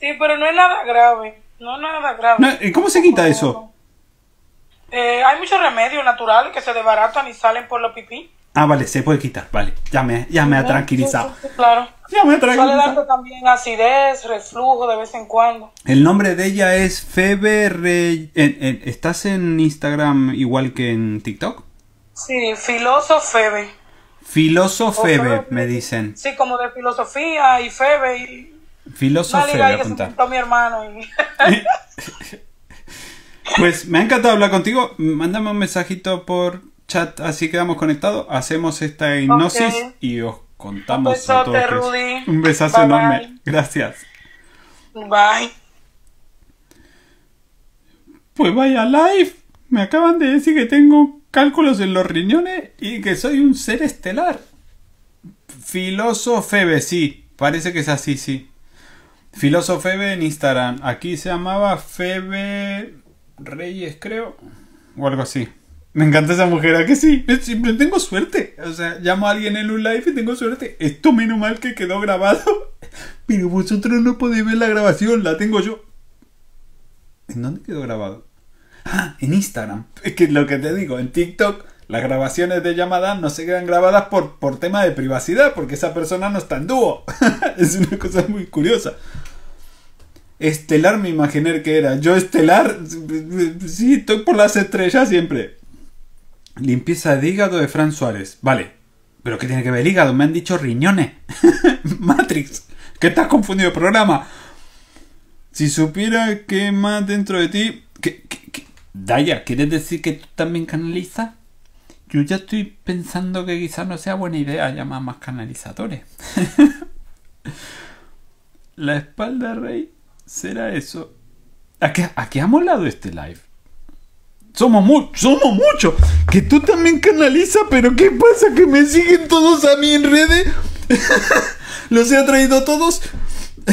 Sí, pero no es nada grave. No es nada grave. ¿Y cómo se quita eso? Eh, hay muchos remedios naturales que se desbaratan y salen por la pipí. Ah, vale, se puede quitar, vale. Ya me, ya me ha tranquilizado. claro. Ya me ha tranquilizado. Suele darte también acidez, reflujo de vez en cuando. El nombre de ella es Febe Rey. ¿Estás en Instagram igual que en TikTok? Sí, Filoso Febe. Filoso Febe, me dicen. Sí, como de filosofía y Febe y... Filoso Febe, apunta. mi hermano y... Pues me ha encantado hablar contigo. Mándame un mensajito por chat, así quedamos conectados. Hacemos esta hipnosis y os contamos. Un besote, Rudy. Un besazo enorme. Gracias. Bye. Pues vaya live. Me acaban de decir que tengo cálculos en los riñones y que soy un ser estelar. Filosofebe, sí. Parece que es así, sí. Filosofebe en Instagram. Aquí se llamaba Febe Reyes, creo. O algo así. Me encanta esa mujer, ¿a que sí? Siempre tengo suerte. O sea, llamo a alguien en un live y tengo suerte. Esto menos mal que quedó grabado. Pero vosotros no podéis ver la grabación, la tengo yo. ¿En dónde quedó grabado? Ah, en Instagram. Es que lo que te digo, en TikTok las grabaciones de llamadas no se quedan grabadas por, por tema de privacidad, porque esa persona no está en dúo. es una cosa muy curiosa. Estelar me imaginé que era. Yo estelar, sí, estoy por las estrellas siempre. Limpieza de hígado de Fran Suárez. Vale. ¿Pero qué tiene que ver el hígado? Me han dicho riñones. Matrix. ¿Qué estás confundido el programa? Si supiera que más dentro de ti... ¿Qué, Daya, ¿quieres decir que tú también canalizas? Yo ya estoy pensando que quizás no sea buena idea llamar más canalizadores. La espalda, Rey será eso. ¿A qué, ¿A qué ha molado este live? Somos, somos muchos. Que tú también canalizas, pero ¿qué pasa? Que me siguen todos a mí en redes. Los he traído todos.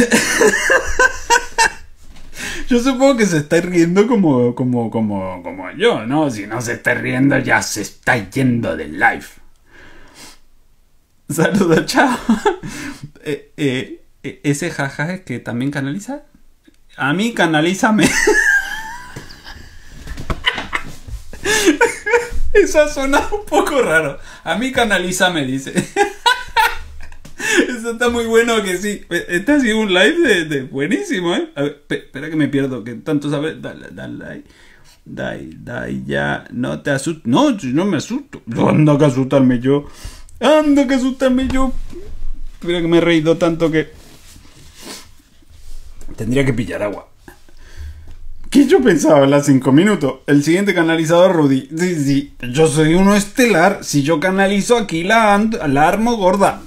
Yo supongo que se está riendo como, como, como, como yo, ¿no? Si no se está riendo, ya se está yendo del live. Saludos, chao. Eh, eh, eh, ese jaja es que también canaliza. A mí canalízame. Eso ha sonado un poco raro. A mí canalízame, dice. Eso está muy bueno que sí. Este ha sido un live de, buenísimo, ¿eh? A ver, espera que me pierdo, que tanto sabes. Dale, dale. Dale, dale, ya. No te asustes. No, no me asusto. Ando que asustarme yo. Ando que asustarme yo. Espera que me he reído tanto que. Tendría que pillar agua. ¿Qué yo pensaba en las 5 minutos? El siguiente canalizador, Rudy. Sí, sí, yo soy uno estelar. Si yo canalizo aquí, la, la armo gorda.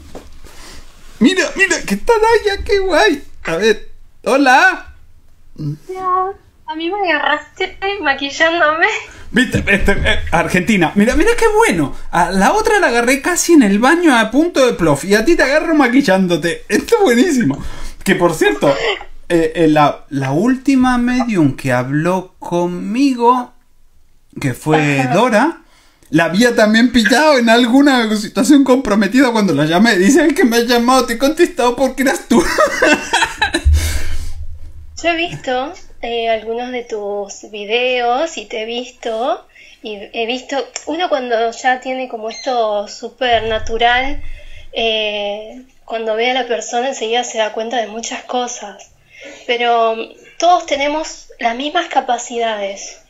Mira, mira, ¿qué allá? ¡Qué guay! A ver, hola. a mí me agarraste maquillándome. Viste, este, eh, Argentina. Mira, mira qué bueno. A la otra la agarré casi en el baño a punto de plof. Y a ti te agarro maquillándote. Esto es buenísimo. Que por cierto, eh, eh, la, última medium que habló conmigo, que fue Dora, la había también pillado en alguna situación comprometida cuando la llamé. Dicen que me ha llamado, te he contestado porque eras tú. Yo he visto eh, algunos de tus videos y te he visto. Y he visto, uno cuando ya tiene como esto súper natural, cuando ve a la persona enseguida se da cuenta de muchas cosas. Pero todos tenemos las mismas capacidades.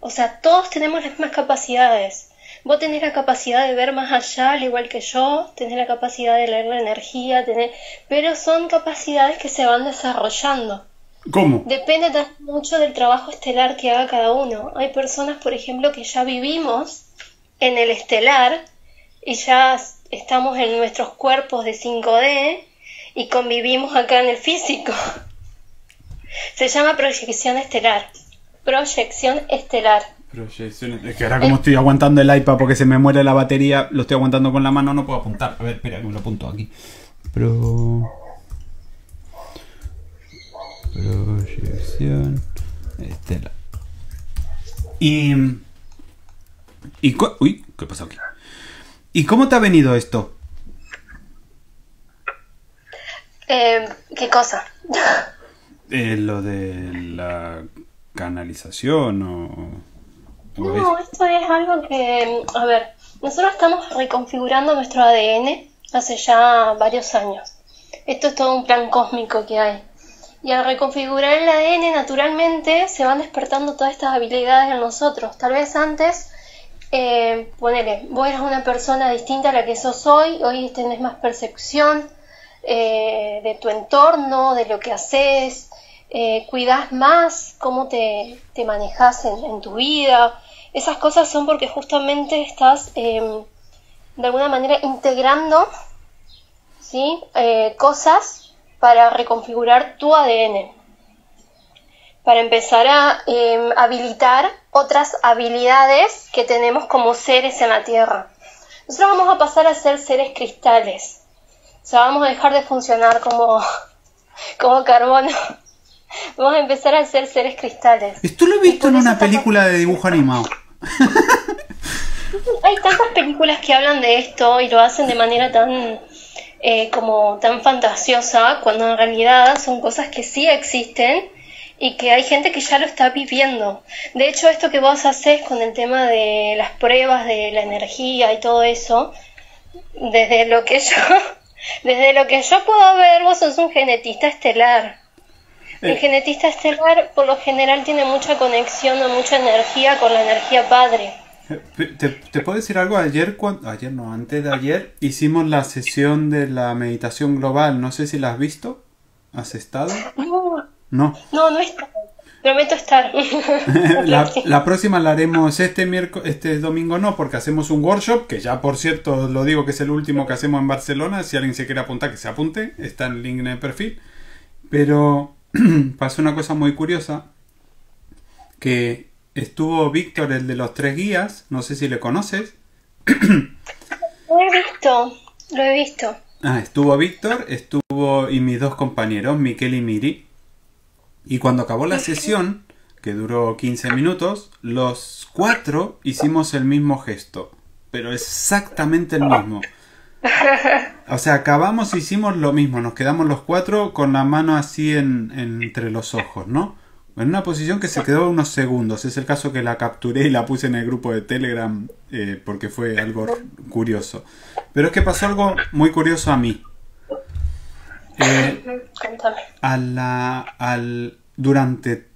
O sea, todos tenemos las mismas capacidades. Vos tenés la capacidad de ver más allá, al igual que yo, tenés la capacidad de leer la energía, tener... pero son capacidades que se van desarrollando. ¿Cómo? Depende mucho del trabajo estelar que haga cada uno. Hay personas, por ejemplo, que ya vivimos en el estelar y ya estamos en nuestros cuerpos de 5D y convivimos acá en el físico. Se llama proyección estelar. Proyección estelar. Proyección. Es que ahora como estoy aguantando el iPad porque se me muere la batería, lo estoy aguantando con la mano, no puedo apuntar. A ver, espera, que me lo apunto aquí. Pro... Proyección estelar. Y... y uy, ¿qué pasó aquí? ¿Y cómo te ha venido esto? Eh, ¿Qué cosa? Eh, lo de la canalización o... No, esto es algo que, a ver, nosotros estamos reconfigurando nuestro ADN hace ya varios años. Esto es todo un plan cósmico que hay. Y al reconfigurar el ADN, naturalmente se van despertando todas estas habilidades en nosotros. Tal vez antes, eh, ponele, vos eras una persona distinta a la que sos hoy, hoy tenés más percepción eh, de tu entorno, de lo que haces, eh, cuidas más cómo te, manejas en, tu vida. Esas cosas son porque justamente estás em, de alguna manera integrando ¿sí? Eh, cosas para reconfigurar tu ADN, para empezar a em, habilitar otras habilidades que tenemos como seres en la Tierra. Nosotros vamos a pasar a ser seres cristales, o sea, vamos a dejar de funcionar como, como carbono Vamos a empezar a hacer seres cristales. Esto lo he visto en una película de dibujo animado. Hay tantas películas que hablan de esto y lo hacen de manera tan eh, como tan fantasiosa, cuando en realidad son cosas que sí existen y que hay gente que ya lo está viviendo. De hecho, esto que vos haces con el tema de las pruebas de la energía y todo eso, desde lo que yo, desde lo que yo puedo ver, vos sos un genetista estelar. El genetista estelar por lo general tiene mucha conexión o mucha energía con la energía padre. ¿Te, puedo decir algo? Ayer, cuando, ayer no, antes de ayer, hicimos la sesión de la meditación global. No sé si la has visto. ¿Has estado? No. No, no, he estado. Prometo estar. la, la, próxima la haremos este miércoles, este domingo no, porque hacemos un workshop, que ya por cierto lo digo que es el último que hacemos en Barcelona. Si alguien se quiere apuntar, que se apunte. Está en el link en el perfil. Pero pasó una cosa muy curiosa, que estuvo Víctor, el de los tres guías, no sé si le conoces. lo he visto, lo he visto. Ah, estuvo Víctor, estuvo y mis dos compañeros, Miquel y Miri. Y cuando acabó la sesión, que duró 15 minutos, los cuatro hicimos el mismo gesto, pero exactamente el mismo. O sea, acabamos, hicimos lo mismo, nos quedamos los cuatro con la mano así en, entre los ojos, ¿no? En una posición que se quedó unos segundos. Es el caso que la capturé y la puse en el grupo de Telegram eh, porque fue algo curioso. Pero es que pasó algo muy curioso a mí. Eh, a la, al, durante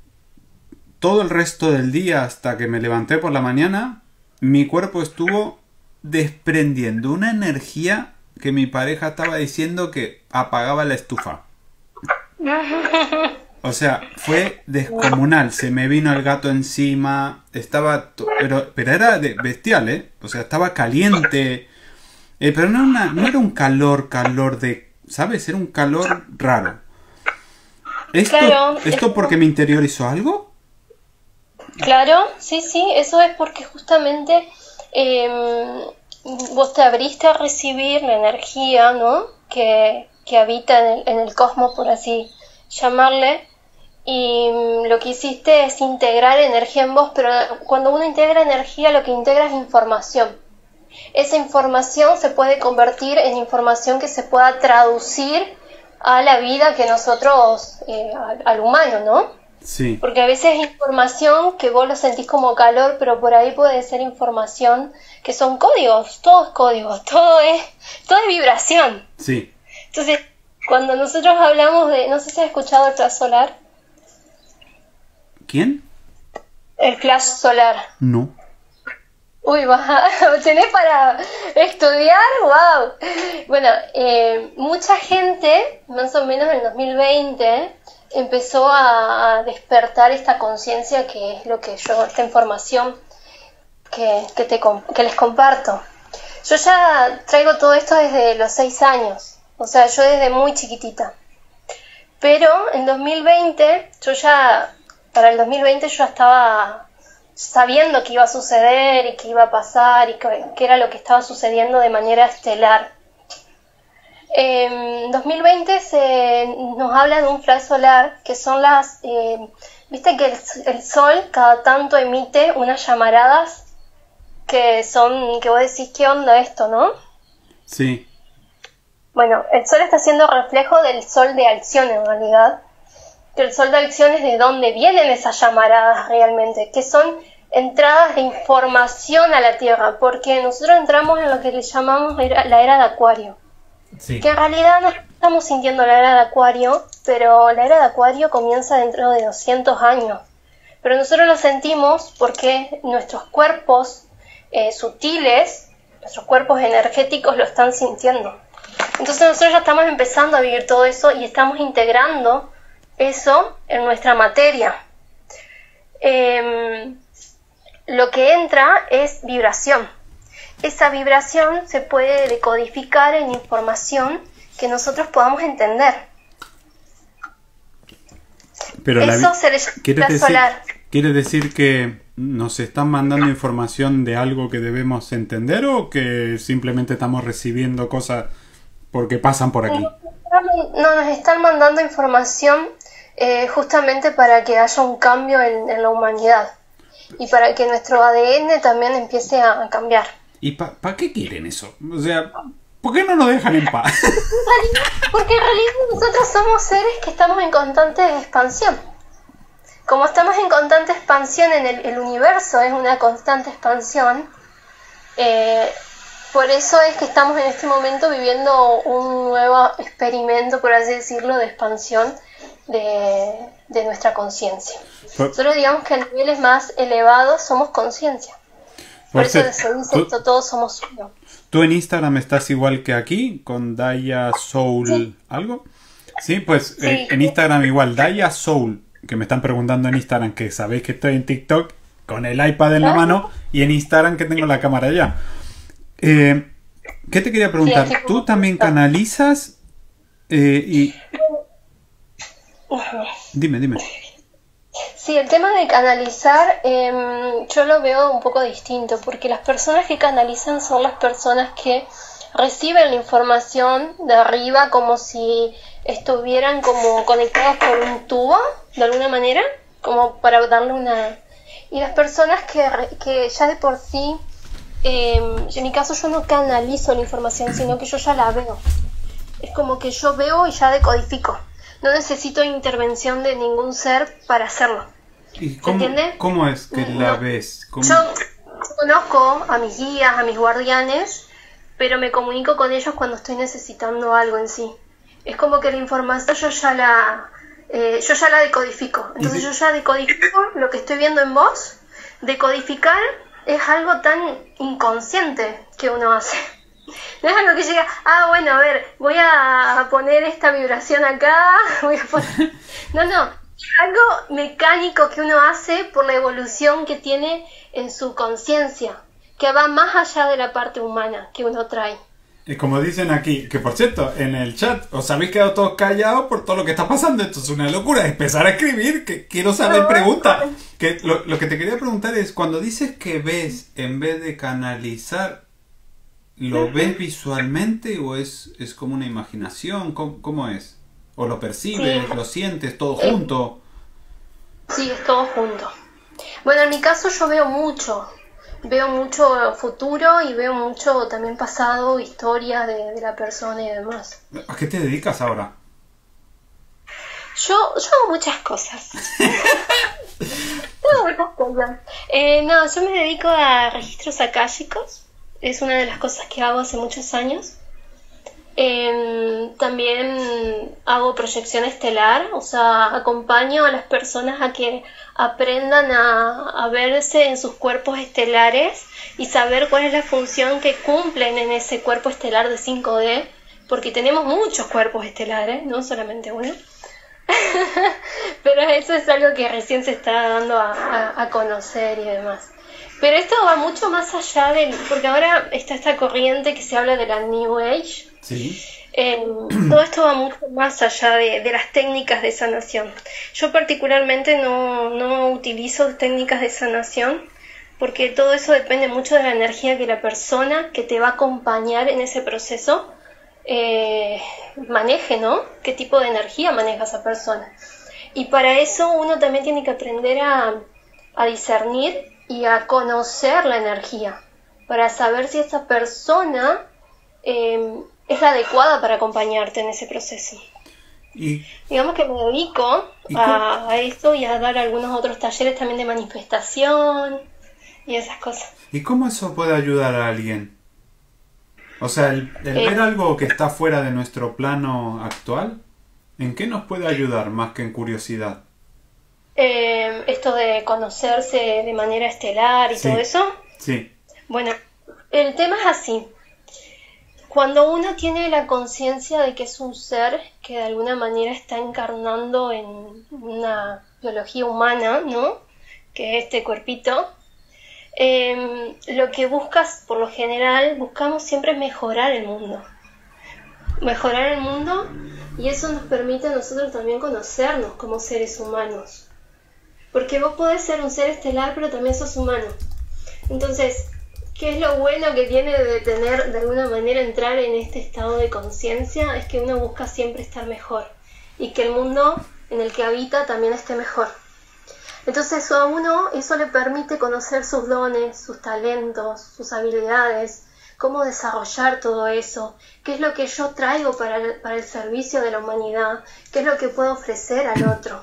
todo el resto del día hasta que me levanté por la mañana, mi cuerpo estuvo desprendiendo una energía que mi pareja estaba diciendo que apagaba la estufa. O sea, fue descomunal. Se me vino el gato encima. Estaba. Pero, pero era de bestial, ¿eh? O sea, estaba caliente. Eh, pero no, una, no era un calor, calor de. ¿Sabes? Era un calor raro. ¿Esto, ¿esto porque mi interior hizo algo? Claro, sí, sí. Eso es porque justamente eh, vos te abriste a recibir la energía, ¿no? Que, que habita en el, en el, cosmos, por así llamarle, y mm, lo que hiciste es integrar energía en vos, pero cuando uno integra energía, lo que integra es información. Esa información se puede convertir en información que se pueda traducir a la vida que nosotros, eh, al humano, ¿no? Porque a veces es información que vos lo sentís como calor, pero por ahí puede ser información que son códigos, todo es código, todo es, todo es vibración. Sí. Entonces, cuando nosotros hablamos de, no sé si has escuchado el solar. ¿Quién? El flash solar. No. Uy, va, ¿tenés para estudiar? ¡Wow! Bueno, eh, mucha gente, más o menos en el 2020, empezó a, despertar esta conciencia que es lo que yo, esta información que, que, te, que les comparto. Yo ya traigo todo esto desde los seis años, o sea, yo desde muy chiquitita. Pero en 2020, yo ya, para el 2020 yo estaba sabiendo que iba a suceder y que iba a pasar y que, era lo que estaba sucediendo de manera estelar. En 2020 se nos habla de un flash solar que son las, eh, viste que el, sol cada tanto emite unas llamaradas que son, que vos decís, ¿qué onda esto, no? Sí. Bueno, el sol está haciendo reflejo del sol de acción en realidad. Que el sol de acción es de dónde vienen esas llamaradas realmente, que son entradas de información a la Tierra, porque nosotros entramos en lo que le llamamos la era de Acuario. Que en realidad no estamos sintiendo la era de Acuario, pero la era de Acuario comienza dentro de 200 años. Pero nosotros lo sentimos porque nuestros cuerpos eh, sutiles, nuestros cuerpos energéticos lo están sintiendo. Entonces nosotros ya estamos empezando a vivir todo eso y estamos integrando eso en nuestra materia. Em, lo que entra es vibración. Esa vibración se puede decodificar en información que nosotros podamos entender. Pero Eso se le llama decir, solar. ¿Quiere decir que nos están mandando información de algo que debemos entender o que simplemente estamos recibiendo cosas porque pasan por aquí? No, nos están mandando información eh, justamente para que haya un cambio en la humanidad y para que nuestro ADN también empiece a cambiar. ¿Y para qué quieren eso? O sea, ¿por qué no nos dejan en paz? Porque en realidad nosotros somos seres que estamos en constante expansión. Como estamos en constante expansión en el, universo, es una constante expansión, eh, por eso es que estamos en este momento viviendo un nuevo experimento, por así decirlo, de expansión de, nuestra conciencia. Nosotros digamos que a niveles más elevados somos conciencia. Por, eso se dice todos somos uno. ¿Tú en Instagram estás igual que aquí, con Daya Soul algo? Sí, pues eh, en Instagram igual, Daya Soul, que me están preguntando en Instagram, que sabéis que estoy en TikTok con el iPad en la mano y en Instagram que tengo la cámara ya. Eh, ¿Qué te quería preguntar? ¿Tú también canalizas eh, y Dime, dime. Sí, el tema de canalizar em, yo lo veo un poco distinto, porque las personas que canalizan son las personas que reciben la información de arriba como si estuvieran como conectados por un tubo, de alguna manera, como para darle una... Y las personas que, que ya de por sí, em, en mi caso yo no canalizo la información, sino que yo ya la veo. Es como que yo veo y ya decodifico no necesito intervención de ningún ser para hacerlo. ¿Y cómo, ¿Cómo es que la ves? Yo conozco a mis guías, a mis guardianes, pero me comunico con ellos cuando estoy necesitando algo en sí. Es como que la información yo ya la, eh, yo ya la decodifico. Entonces yo ya decodifico lo que estoy viendo en vos. Decodificar es algo tan inconsciente que uno hace. No es algo que llega, ah, bueno, a ver, voy a poner esta vibración acá, voy a poner... No, no, algo mecánico que uno hace por la evolución que tiene en su conciencia, que va más allá de la parte humana que uno trae. Y como dicen aquí, que por cierto, en el chat os habéis quedado todos callados por todo lo que está pasando. Esto es una locura. Empezar a escribir, que quiero saber pregunta. Que lo, lo que te quería preguntar es, cuando dices que ves en vez de canalizar, ¿Lo ves visualmente o es, es como una imaginación? ¿Cómo, es? ¿O lo percibes, lo sientes todo junto? Sí, es todo junto. Bueno, en mi caso yo veo mucho. Veo mucho futuro y veo mucho también pasado, historia de, la persona y demás. ¿A qué te dedicas ahora? Yo, yo hago muchas cosas. hago muchas cosas. Eh, no, yo me dedico a registros akáshicos es una de las cosas que hago hace muchos años. Em, también hago proyección estelar, o sea, acompaño a las personas a que aprendan a, verse en sus cuerpos estelares y saber cuál es la función que cumplen en ese cuerpo estelar de 5D, porque tenemos muchos cuerpos estelares, no solamente uno. Pero eso es algo que recién se está dando a conocer y demás. Pero esto va mucho más allá del... porque ahora está esta corriente que se habla de la New Age. Sí. Eh, todo esto va mucho más allá de, de, las técnicas de sanación. Yo particularmente no, no utilizo técnicas de sanación porque todo eso depende mucho de la energía que la persona que te va a acompañar en ese proceso eh, maneje, ¿no? ¿Qué tipo de energía maneja esa persona? Y para eso uno también tiene que aprender a, a discernir y a conocer la energía para saber si esa persona eh, es la adecuada para acompañarte en ese proceso. Y, Digamos que me dedico ¿Y a, a esto y a dar algunos otros talleres también de manifestación y esas cosas. ¿Y cómo eso puede ayudar a alguien? O sea, el, el Eh. ver algo que está fuera de nuestro plano actual, ¿en qué nos puede ayudar más que en curiosidad? Eh, esto de conocerse de manera estelar y Sí. todo eso. Sí, Bueno, el tema es así. Cuando uno tiene la conciencia de que es un ser que de alguna manera está encarnando en una biología humana, ¿no? Que es este cuerpito, eh, lo que buscas, por lo general, buscamos siempre mejorar el mundo. Mejorar el mundo y eso nos permite a nosotros también conocernos como seres humanos. Porque vos podés ser un ser estelar, pero también sos humano. Entonces, ¿qué es lo bueno que tiene de tener, de alguna manera, entrar en este estado de conciencia? Es que uno busca siempre estar mejor y que el mundo en el que habita también esté mejor. Entonces a uno eso le permite conocer sus dones, sus talentos, sus habilidades, cómo desarrollar todo eso, qué es lo que yo traigo para el, para el servicio de la humanidad, qué es lo que puedo ofrecer al otro.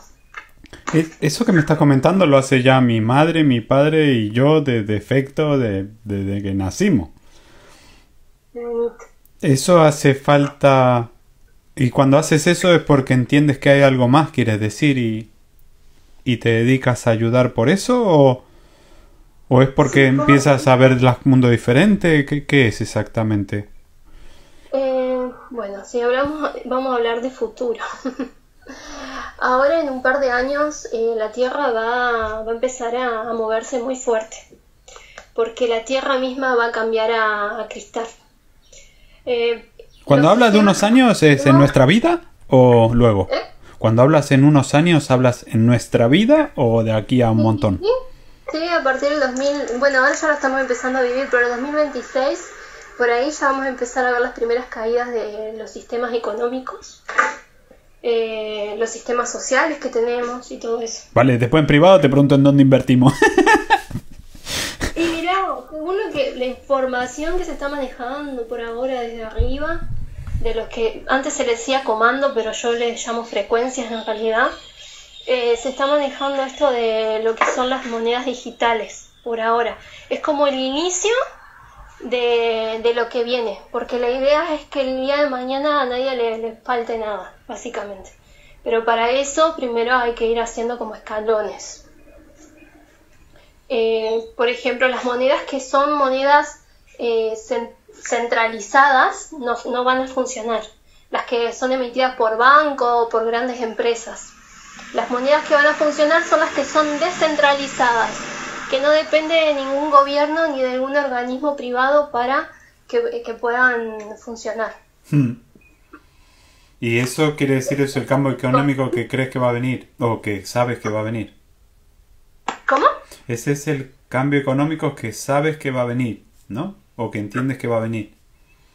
Es- Eso que me estás comentando lo hace ya mi madre, mi padre y yo de defecto de- desde que nacimos. Eso hace falta... Y cuando haces eso es porque entiendes que hay algo más, quieres decir, y, y te dedicas a ayudar por eso, o, o es porque empiezas a ver el mundo diferente, ¿qué, qué es exactamente? Eh, bueno, si hablamos, vamos a hablar de futuro. Ahora en un par de años eh, la Tierra va, va a empezar a, a moverse muy fuerte, porque la Tierra misma va a cambiar a, a cristal. Eh, Cuando hablas de unos años, ¿es en nuestra vida o luego? ¿Eh? Cuando hablas en unos años, ¿hablas en nuestra vida o de aquí a un montón? Sí, a partir del 2000, bueno, ahora ya lo estamos empezando a vivir, pero el 2026, por ahí ya vamos a empezar a ver las primeras caídas de los sistemas económicos, eh, los sistemas sociales que tenemos y todo eso. Vale, después en privado te pregunto en dónde invertimos. Y mirá, lo que, la información que se está manejando por ahora desde arriba, de los que antes se les decía comando, pero yo les llamo frecuencias en realidad, eh, se está manejando esto de lo que son las monedas digitales por ahora. Es como el inicio de, de lo que viene, porque la idea es que el día de mañana a nadie le, le falte nada, básicamente. Pero para eso primero hay que ir haciendo como escalones. Eh, por ejemplo, las monedas que son monedas eh, cen- centralizadas no, no van a funcionar. Las que son emitidas por banco o por grandes empresas. Las monedas que van a funcionar son las que son descentralizadas, que no depende de ningún gobierno ni de algún organismo privado para que, que puedan funcionar. Hmm. ¿Y eso quiere decir es el cambio económico que crees que va a venir o que sabes que va a venir? ¿Cómo? Ese es el cambio económico que sabes que va a venir, ¿no? O que entiendes que va a venir.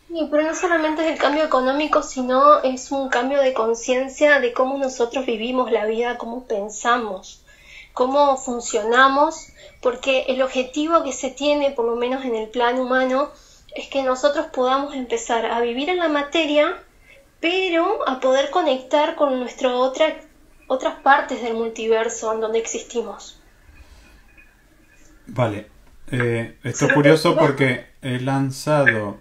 Sí, pero no solamente es el cambio económico, sino es un cambio de conciencia de cómo nosotros vivimos la vida, cómo pensamos, cómo funcionamos, porque el objetivo que se tiene, por lo menos en el plano humano, es que nosotros podamos empezar a vivir en la materia, pero a poder conectar con nuestra otra, otras partes del multiverso en donde existimos. Vale. Eh, esto es curioso porque he lanzado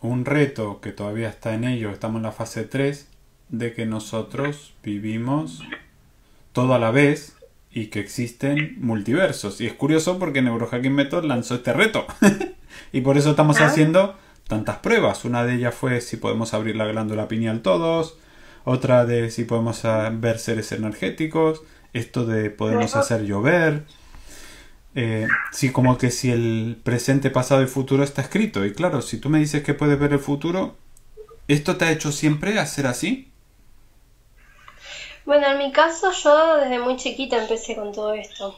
un reto que todavía está en ello, estamos en la fase 3, de que nosotros vivimos todo a la vez y que existen multiversos. Y es curioso porque Neurohacking Method lanzó este reto. y por eso estamos haciendo tantas pruebas. Una de ellas fue si podemos abrir la glándula pineal todos, otra de si podemos ah, ver seres energéticos, esto de podemos hacer llover. Eh, sí, como que si el presente, pasado y futuro está escrito. Y claro, si tú me dices que puedes ver el futuro, ¿esto te ha hecho siempre hacer así? Bueno, en mi caso yo desde muy chiquita empecé con todo esto.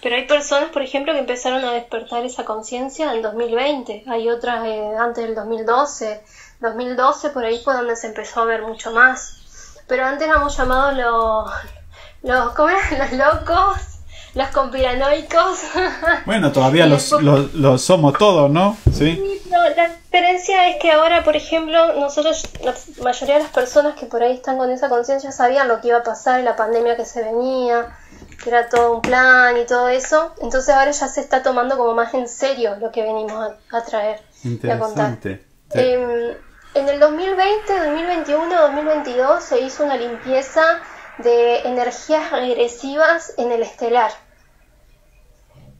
Pero hay personas, por ejemplo, que empezaron a despertar esa conciencia en 2020. Hay otras eh, antes del 2012. 2012 por ahí fue donde se empezó a ver mucho más. Pero antes éramos llamados los, los, ¿cómo los locos, los conspiranoicos. Bueno, todavía los, los, somos todos, ¿no? Sí. la diferencia es que ahora, por ejemplo, nosotros, la mayoría de las personas que por ahí están con esa conciencia sabían lo que iba a pasar, la pandemia que se venía, que era todo un plan y todo eso. Entonces ahora ya se está tomando como más en serio lo que venimos a, traer y a contar. Em, en el 2020, 2021, 2022 se hizo una limpieza de energías regresivas en el estelar.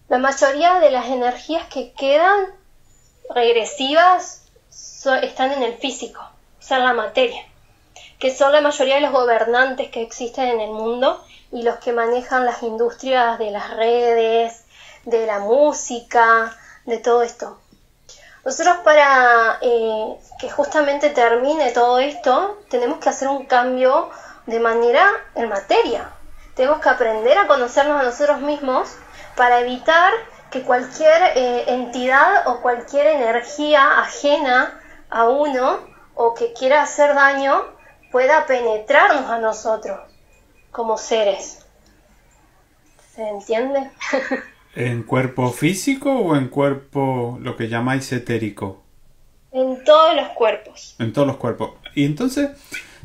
La mayoría de las energías que quedan regresivas están en el físico, o sea, en la materia, que son la mayoría de los gobernantes que existen en el mundo y los que manejan las industrias de las redes, de la música, de todo esto. Nosotros para eh, que justamente termine todo esto, tenemos que hacer un cambio de manera en materia. Tenemos que aprender a conocernos a nosotros mismos para evitar que cualquier eh, entidad o cualquier energía ajena a uno o que quiera hacer daño pueda penetrarnos a nosotros como seres. ¿Se entiende? ¿En cuerpo físico o en cuerpo lo que llamáis etérico? En todos los cuerpos. En todos los cuerpos. Y entonces,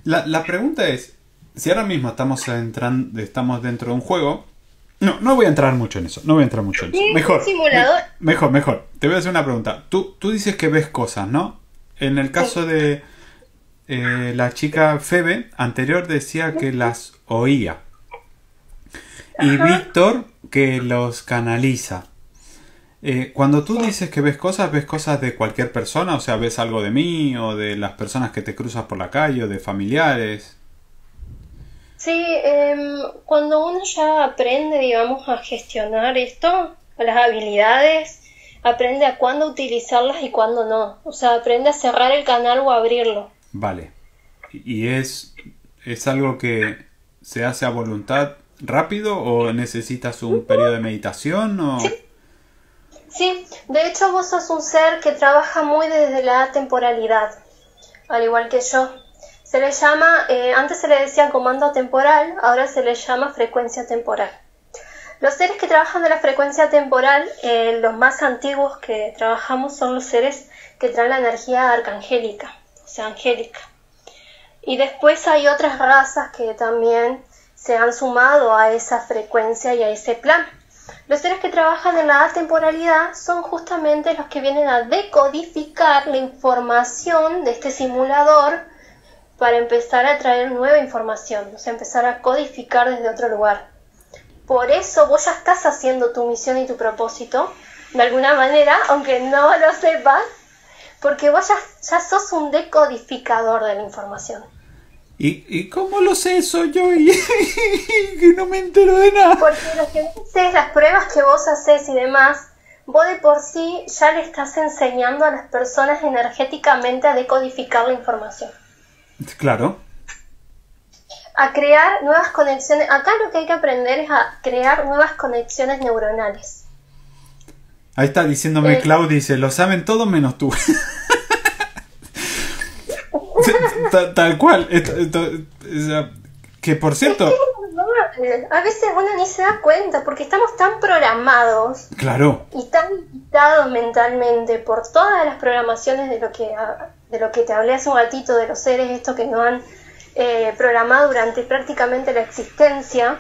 la, la pregunta es, si ahora mismo estamos entrando, estamos dentro de un juego, no, no voy a entrar mucho en eso, no voy a entrar mucho en eso. Mejor, mejor, mejor. Te voy a hacer una pregunta. Tú, tú dices que ves cosas, ¿no? En el caso de eh, la chica Febe anterior decía que las oía. Y Víctor que los canaliza. Eh, cuando tú dices que ves cosas, ves cosas de cualquier persona, o sea, ves algo de mí o de las personas que te cruzas por la calle o de familiares. Sí, em, cuando uno ya aprende, digamos, a gestionar esto, las habilidades, aprende a cuándo utilizarlas y cuándo no. O sea, aprende a cerrar el canal o abrirlo. Vale. ¿Y es, es algo que se hace a voluntad rápido o necesitas un periodo de meditación? O... Sí. sí, de hecho vos sos un ser que trabaja muy desde la temporalidad, al igual que yo. Se le llama, eh, antes se le decía comando temporal, ahora se le llama frecuencia temporal. Los seres que trabajan de la frecuencia temporal, eh, los más antiguos que trabajamos son los seres que traen la energía arcangélica, o sea, angélica. Y después hay otras razas que también se han sumado a esa frecuencia y a ese plan. Los seres que trabajan en la atemporalidad son justamente los que vienen a decodificar la información de este simulador para empezar a traer nueva información, o sea, empezar a codificar desde otro lugar. Por eso vos ya estás haciendo tu misión y tu propósito, de alguna manera, aunque no lo sepas, porque vos ya, sos un decodificador de la información. ¿Y, ¿Y, cómo lo sé eso yo y que no me entero de nada? Porque lo que dices, las pruebas que vos haces y demás, vos de por sí ya le estás enseñando a las personas energéticamente a decodificar la información. Claro. A crear nuevas conexiones. Acá lo que hay que aprender es a crear nuevas conexiones neuronales. Ahí está diciéndome eh, Claudia, dice, lo saben todo menos tú. tal, cual. que por cierto... A veces uno ni se da cuenta porque estamos tan programados. Claro. Y tan limitados mentalmente por todas las programaciones de lo que de lo que te hablé hace un ratito, de los seres estos que nos han eh, programado durante prácticamente la existencia,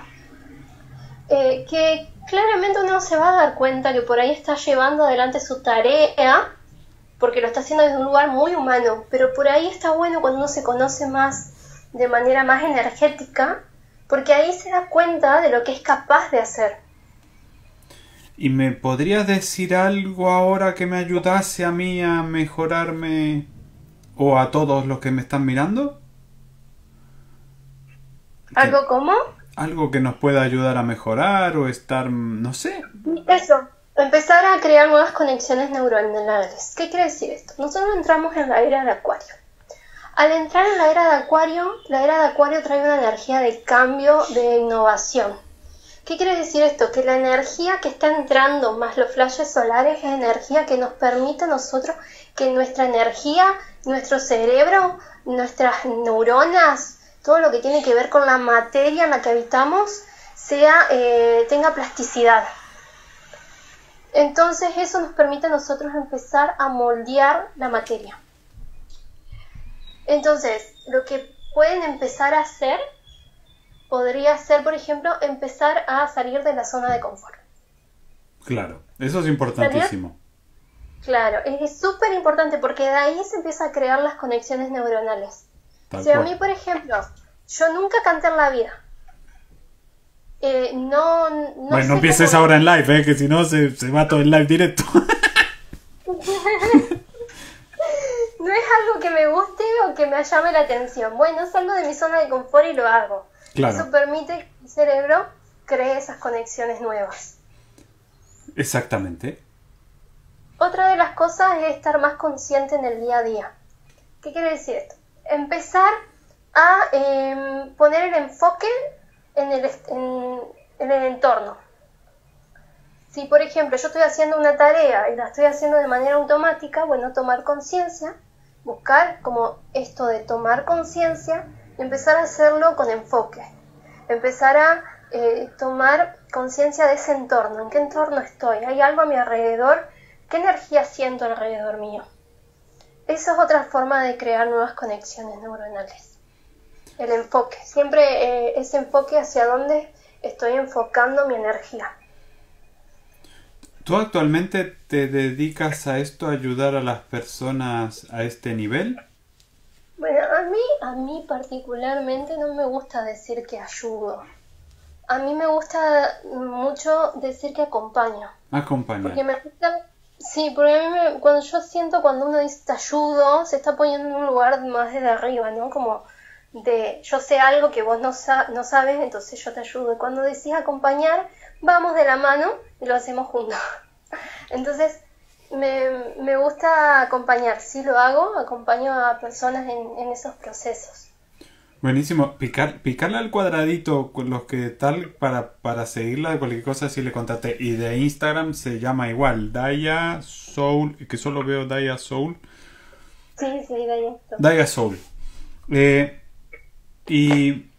eh, que claramente uno se va a dar cuenta que por ahí está llevando adelante su tarea porque lo está haciendo desde un lugar muy humano, pero por ahí está bueno cuando uno se conoce más de manera más energética, porque ahí se da cuenta de lo que es capaz de hacer. ¿Y me podrías decir algo ahora que me ayudase a mí a mejorarme o a todos los que me están mirando? ¿Algo como? Algo que nos pueda ayudar a mejorar o estar, no sé. Eso, empezar a crear nuevas conexiones neuronales. ¿Qué quiere decir esto? Nosotros entramos en la era de Acuario. Al entrar en la era de Acuario, la era de Acuario trae una energía de cambio, de innovación. ¿Qué quiere decir esto? Que la energía que está entrando más los flashes solares es energía que nos permite a nosotros que nuestra energía, nuestro cerebro, nuestras neuronas, todo lo que tiene que ver con la materia en la que habitamos, sea, eh, tenga plasticidad. Entonces eso nos permite a nosotros empezar a moldear la materia. Entonces, lo que pueden empezar a hacer podría ser, por ejemplo, empezar a salir de la zona de confort. Claro, eso es importantísimo. Claro, es súper importante porque de ahí se empieza a crear las conexiones neuronales. si a mí, por ejemplo, yo nunca canté en la vida. Eh, no, no, bueno, no empieces ahora en live, eh, que si no se, se va todo el live directo. no es algo que me guste o que me llame la atención. Bueno, salgo de mi zona de confort y lo hago. Eso permite que mi cerebro cree esas conexiones nuevas. Exactamente. Otra de las cosas es estar más consciente en el día a día. ¿Qué quiere decir esto? Empezar a em, poner el enfoque en el, en el entorno. Si, por ejemplo, yo estoy haciendo una tarea y la estoy haciendo de manera automática, bueno, tomar conciencia buscar como esto de tomar conciencia y empezar a hacerlo con enfoque, empezar a eh, tomar conciencia de ese entorno, en qué entorno estoy, hay algo a mi alrededor, qué energía siento alrededor mío. Esa es otra forma de crear nuevas conexiones neuronales. El enfoque, siempre eh, ese enfoque hacia dónde estoy enfocando mi energía. ¿Tú actualmente te dedicas a esto, a ayudar a las personas a este nivel? Bueno, a mí, a mí particularmente no me gusta decir que ayudo. A mí me gusta mucho decir que acompaño. Acompaño. Porque me gusta, sí, porque a mí me, cuando yo siento cuando uno dice te ayudo, se está poniendo en un lugar más desde arriba, ¿no? Como de yo sé algo que vos no, no sabes, entonces yo te ayudo. Y cuando decís acompañar, vamos de la mano y lo hacemos juntos. Entonces, me, me gusta acompañar, si lo hago, acompaño a personas en, esos procesos. Buenísimo, Picar, picarle al cuadradito con los que tal para, para seguirla de cualquier cosa si le contate. Y de Instagram se llama igual, Daya Soul, que solo veo Daya Soul. Sí, sí, Daya Soul. Daya Soul. Eh, y,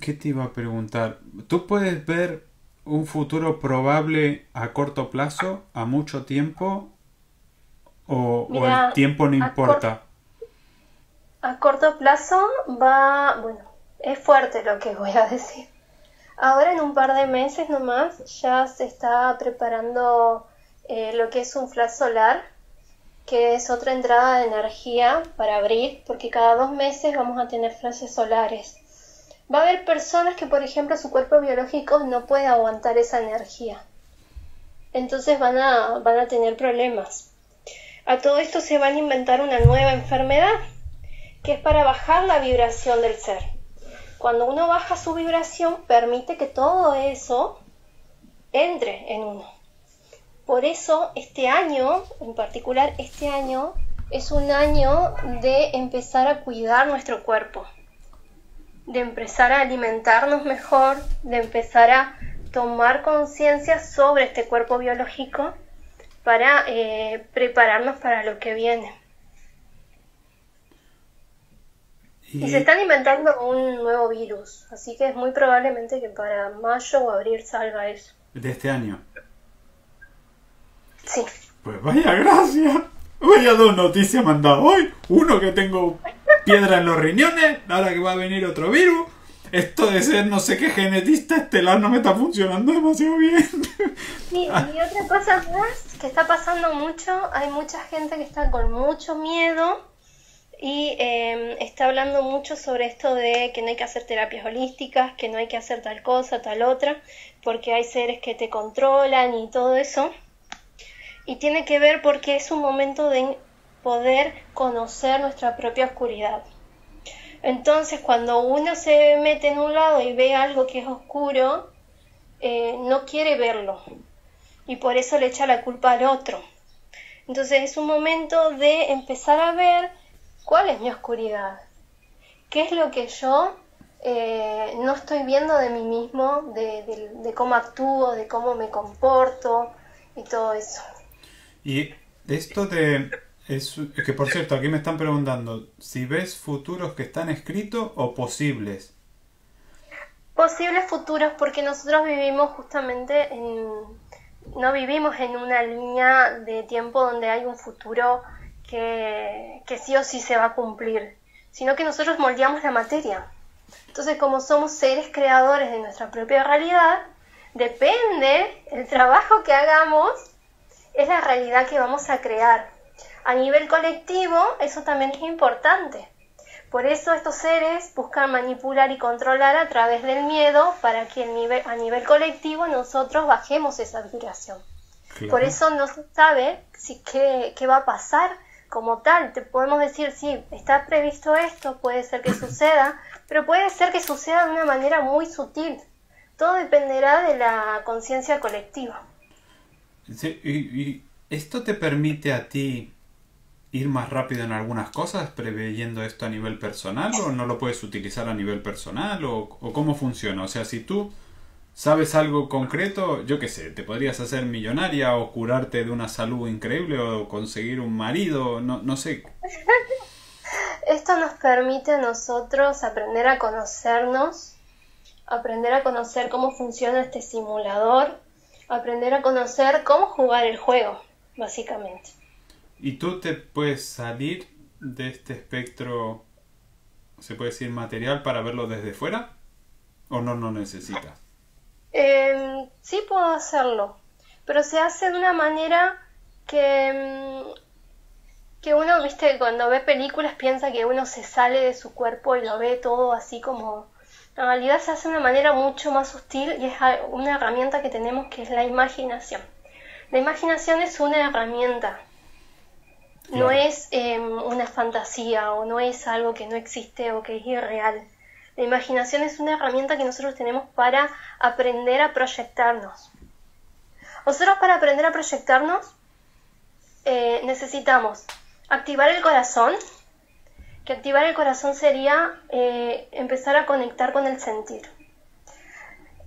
¿qué te iba a preguntar? ¿Tú puedes ver un futuro probable a corto plazo, a mucho tiempo, o, el tiempo no importa? A, corto plazo va, bueno, es fuerte lo que voy a decir. Ahora en un par de meses nomás ya se está preparando eh, lo que es un flash solar, que es otra entrada de energía para abrir, porque cada dos meses vamos a tener flashes solares va a haber personas que, por ejemplo, su cuerpo biológico no puede aguantar esa energía. Entonces van a, van a tener problemas. A todo esto se van a inventar una nueva enfermedad, que es para bajar la vibración del ser. Cuando uno baja su vibración, permite que todo eso entre en uno. Por eso este año, en particular este año, es un año de empezar a cuidar nuestro cuerpo de empezar a alimentarnos mejor, de empezar a tomar conciencia sobre este cuerpo biológico para eh, prepararnos para lo que viene. Y... se están inventando un nuevo virus, así que es muy probablemente que para mayo o abril salga eso. ¿De este año? Sí. Pues vaya gracia. Vaya dos noticias mandado hoy. Uno que tengo piedra en los riñones, ahora que va a venir otro virus. Esto de ser no sé qué genetista estelar no me está funcionando demasiado bien. y otra cosa más que está pasando mucho, hay mucha gente que está con mucho miedo y em, está hablando mucho sobre esto de que no hay que hacer terapias holísticas, que no hay que hacer tal cosa, tal otra, porque hay seres que te controlan y todo eso. Y tiene que ver porque es un momento de poder conocer nuestra propia oscuridad. Entonces, cuando uno se mete en un lado y ve algo que es oscuro, eh, no quiere verlo y por eso le echa la culpa al otro. Entonces es un momento de empezar a ver cuál es mi oscuridad, qué es lo que yo eh, no estoy viendo de mí mismo, de, cómo actúo, de cómo me comporto y todo eso. Y esto de... Es, que por cierto, aquí me están preguntando si ves futuros que están escritos o posibles. Posibles futuros porque nosotros vivimos justamente en... No vivimos en una línea de tiempo donde hay un futuro que, que sí o sí se va a cumplir, sino que nosotros moldeamos la materia. Entonces, como somos seres creadores de nuestra propia realidad, depende el trabajo que hagamos, es la realidad que vamos a crear. A nivel colectivo, eso también es importante. Por eso estos seres buscan manipular y controlar a través del miedo para que a nivel colectivo nosotros bajemos esa vibración. Por eso no se sabe si qué, qué va a pasar como tal. Te podemos decir, sí, está previsto esto, puede ser que suceda, pero puede ser que suceda de una manera muy sutil. Todo dependerá de la conciencia colectiva. Sí, y, esto te permite a ti ir más rápido en algunas cosas preveyendo esto a nivel personal o no lo puedes utilizar a nivel personal o, cómo funciona? O sea, si tú sabes algo concreto, yo qué sé, te podrías hacer millonaria o curarte de una salud increíble o conseguir un marido, no, no sé. Esto nos permite a nosotros aprender a conocernos, aprender a conocer cómo funciona este simulador, aprender a conocer cómo jugar el juego, básicamente. ¿Y tú te puedes salir de este espectro, se puede decir, material para verlo desde fuera? ¿O no lo necesitas? Em, sí puedo hacerlo, pero se hace de una manera que, em, que uno, viste, cuando ve películas piensa que uno se sale de su cuerpo y lo ve todo así como... En realidad se hace de una manera mucho más sutil y es una herramienta que tenemos que es la imaginación. La imaginación es una herramienta no es em, una fantasía o no es algo que no existe o que es irreal. La imaginación es una herramienta que nosotros tenemos para aprender a proyectarnos. Nosotros para aprender a proyectarnos eh, necesitamos activar el corazón, que activar el corazón sería eh, empezar a conectar con el sentir.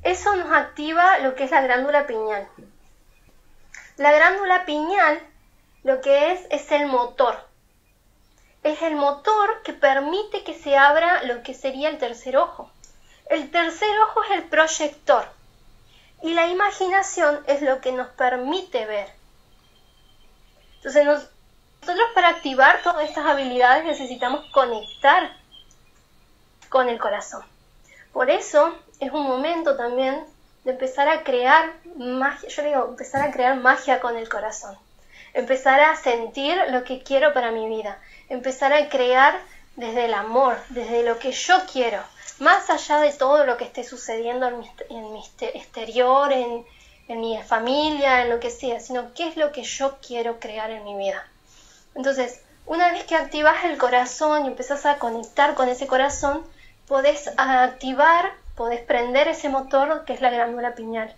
Eso nos activa lo que es la glándula piñal. La glándula piñal lo que es es el motor. Es el motor que permite que se abra lo que sería el tercer ojo. El tercer ojo es el proyector y la imaginación es lo que nos permite ver. Entonces nosotros para activar todas estas habilidades necesitamos conectar con el corazón. Por eso es un momento también de empezar a crear magia, yo digo, empezar a crear magia con el corazón empezar a sentir lo que quiero para mi vida, empezar a crear desde el amor, desde lo que yo quiero, más allá de todo lo que esté sucediendo en mi, exterior, en, en mi familia, en lo que sea, sino qué es lo que yo quiero crear en mi vida. Entonces, una vez que activas el corazón y empezás a conectar con ese corazón, podés activar, podés prender ese motor que es la glándula piñal.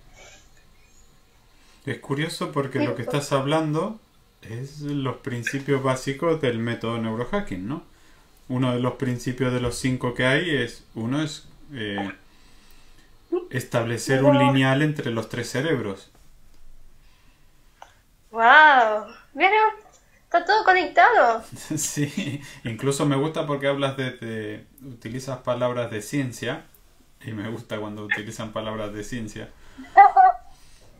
Es curioso porque lo que estás hablando es los principios básicos del método neurohacking, ¿no? Uno de los principios de los cinco que hay es, uno es eh, establecer un lineal entre los tres cerebros. ¡Wow! ¿Vieron? Está todo conectado. sí, incluso me gusta porque hablas de, de, utilizas palabras de ciencia y me gusta cuando utilizan palabras de ciencia.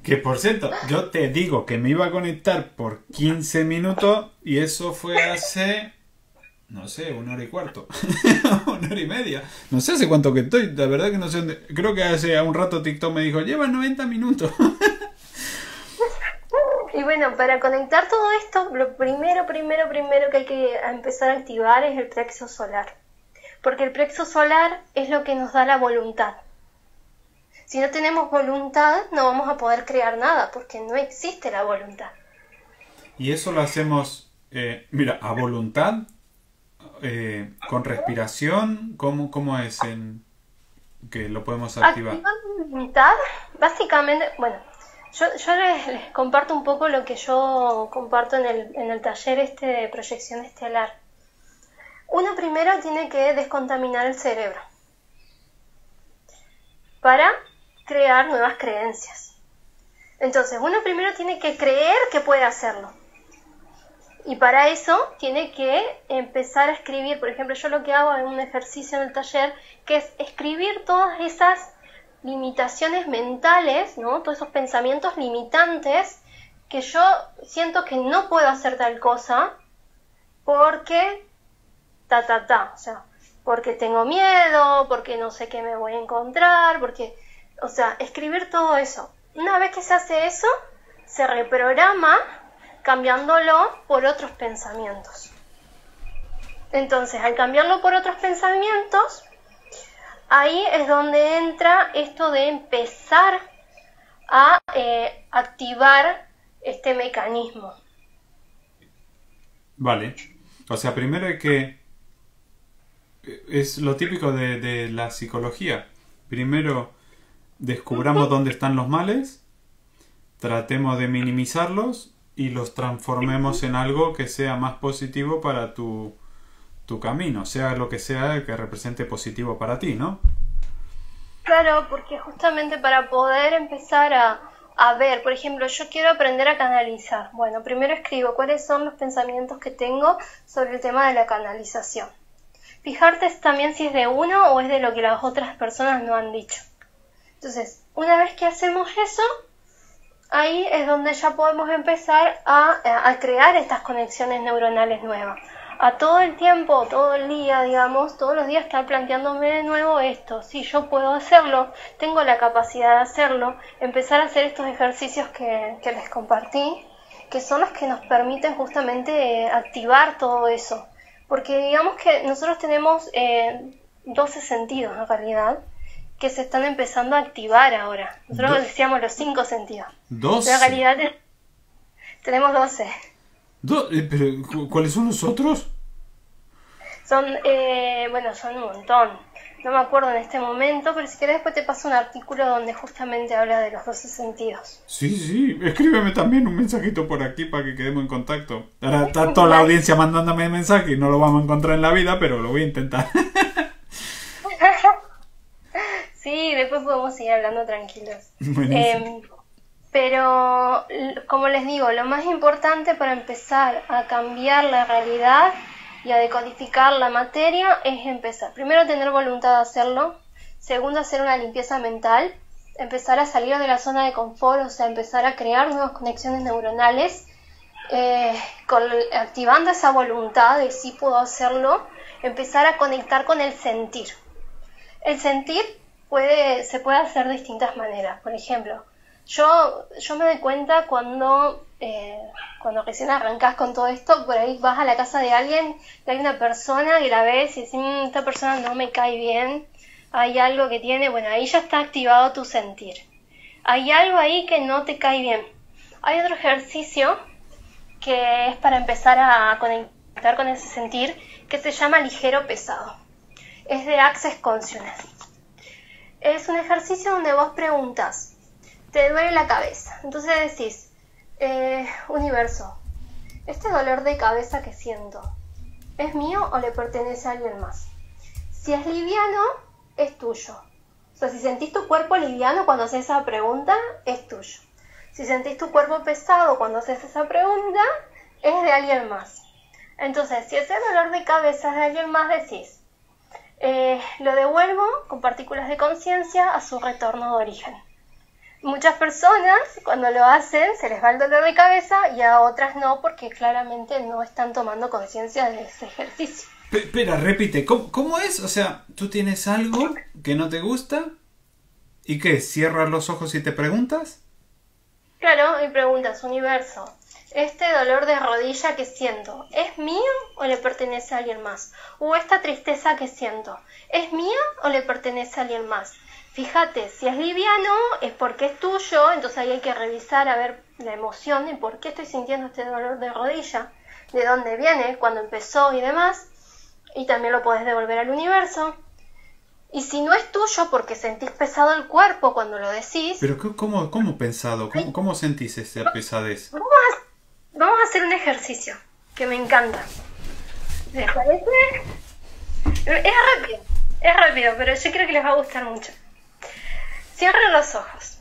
Que por cierto, yo te digo que me iba a conectar por 15 minutos y eso fue hace, no sé, una hora y cuarto, una hora y media. No sé hace cuánto que estoy, la verdad que no sé dónde. Creo que hace un rato TikTok me dijo, lleva 90 minutos. Y bueno, para conectar todo esto, lo primero, primero, primero que hay que empezar a activar es el plexo solar. Porque el plexo solar es lo que nos da la voluntad. Si no tenemos voluntad, no vamos a poder crear nada, porque no existe la voluntad. Y eso lo hacemos, eh, mira, a voluntad, eh, con respiración, ¿cómo, cómo es en que lo podemos activar? Activar voluntad, básicamente, bueno, yo, yo les, comparto un poco lo que yo comparto en el, en el taller este de proyección estelar. Uno primero tiene que descontaminar el cerebro para crear nuevas creencias. Entonces, uno primero tiene que creer que puede hacerlo. Y para eso tiene que empezar a escribir, por ejemplo, yo lo que hago en un ejercicio en el taller, que es escribir todas esas limitaciones mentales, ¿no? Todos esos pensamientos limitantes que yo siento que no puedo hacer tal cosa porque ta ta ta, o sea, porque tengo miedo, porque no sé qué me voy a encontrar, porque, o sea, escribir todo eso. Una vez que se hace eso, se reprograma cambiándolo por otros pensamientos. Entonces, al cambiarlo por otros pensamientos, ahí es donde entra esto de empezar a eh, activar este mecanismo. Vale. O sea, primero hay que... Es lo típico de, de la psicología. Primero descubramos dónde están los males, tratemos de minimizarlos y los transformemos en algo que sea más positivo para tu, tu camino, sea lo que sea que represente positivo para ti, ¿no? Claro, porque justamente para poder empezar a, a ver, por ejemplo, yo quiero aprender a canalizar. Bueno, primero escribo cuáles son los pensamientos que tengo sobre el tema de la canalización. Fijarte también si es de uno o es de lo que las otras personas no han dicho. Entonces, una vez que hacemos eso, ahí es donde ya podemos empezar a, crear estas conexiones neuronales nuevas a todo el tiempo, todo el día, digamos, todos los días estar planteándome de nuevo esto, si yo puedo hacerlo, tengo la capacidad de hacerlo, empezar a hacer estos ejercicios que, que les compartí, que son los que nos permiten justamente eh, activar todo eso, porque digamos que nosotros tenemos eh, 12 sentidos en realidad que se están empezando a activar ahora. Nosotros decíamos los cinco sentidos. ¿Dos? En realidad tenemos 12. ¿Pero cuáles son los otros? Son, eh, bueno, son un montón. No me acuerdo en este momento, pero si querés después te paso un artículo donde justamente habla de los doce sentidos. Sí, sí, escríbeme también un mensajito por aquí para que quedemos en contacto. Ahora está toda la audiencia mandándome mensaje y no lo vamos a encontrar en la vida, pero lo voy a intentar. Sí, después podemos seguir hablando tranquilos. Em, pero, como les digo, lo más importante para empezar a cambiar la realidad y a decodificar la materia es empezar. Primero, tener voluntad de hacerlo. Segundo, hacer una limpieza mental. Empezar a salir de la zona de confort, o sea, empezar a crear nuevas conexiones neuronales. Eh, activando esa voluntad de sí puedo hacerlo, empezar a conectar con el sentir. El sentir puede, se puede hacer de distintas maneras. Por ejemplo, yo, yo me doy cuenta cuando, eh, cuando recién arrancas con todo esto, por ahí vas a la casa de alguien y hay una persona que la ves y dices, mm, esta persona no me cae bien, hay algo que tiene, bueno, ahí ya está activado tu sentir. Hay algo ahí que no te cae bien. Hay otro ejercicio que es para empezar a conectar con ese sentir que se llama ligero pesado. Es de Access Consciousness es un ejercicio donde vos preguntas, te duele la cabeza. Entonces decís, eh, universo, este dolor de cabeza que siento, ¿es mío o le pertenece a alguien más? Si es liviano, es tuyo. O sea, si sentís tu cuerpo liviano cuando haces esa pregunta, es tuyo. Si sentís tu cuerpo pesado cuando haces esa pregunta, es de alguien más. Entonces, si ese dolor de cabeza es de alguien más, decís, eh, lo devuelvo con partículas de conciencia a su retorno de origen. Muchas personas cuando lo hacen se les va el dolor de cabeza y a otras no porque claramente no están tomando conciencia de ese ejercicio. Espera, repite, ¿Cómo, es? O sea, tú tienes algo que no te gusta y qué, cierras los ojos y te preguntas. Claro, y preguntas, universo, ¿este dolor de rodilla que siento es mío o le pertenece a alguien más? ¿O esta tristeza que siento es mía o le pertenece a alguien más? Fíjate, si es liviano es porque es tuyo, entonces ahí hay que revisar a ver la emoción y por qué estoy sintiendo este dolor de rodilla, de dónde viene, cuándo empezó y demás. Y también lo puedes devolver al universo. Y si no es tuyo porque sentís pesado el cuerpo cuando lo decís... Pero ¿cómo, cómo pesado? ¿Cómo, ¿Cómo sentís esa pesadez? Vamos a, vamos a hacer un ejercicio que me encanta. ¿Les parece? Es rápido, es rápido, pero yo creo que les va a gustar mucho. Cierren los ojos.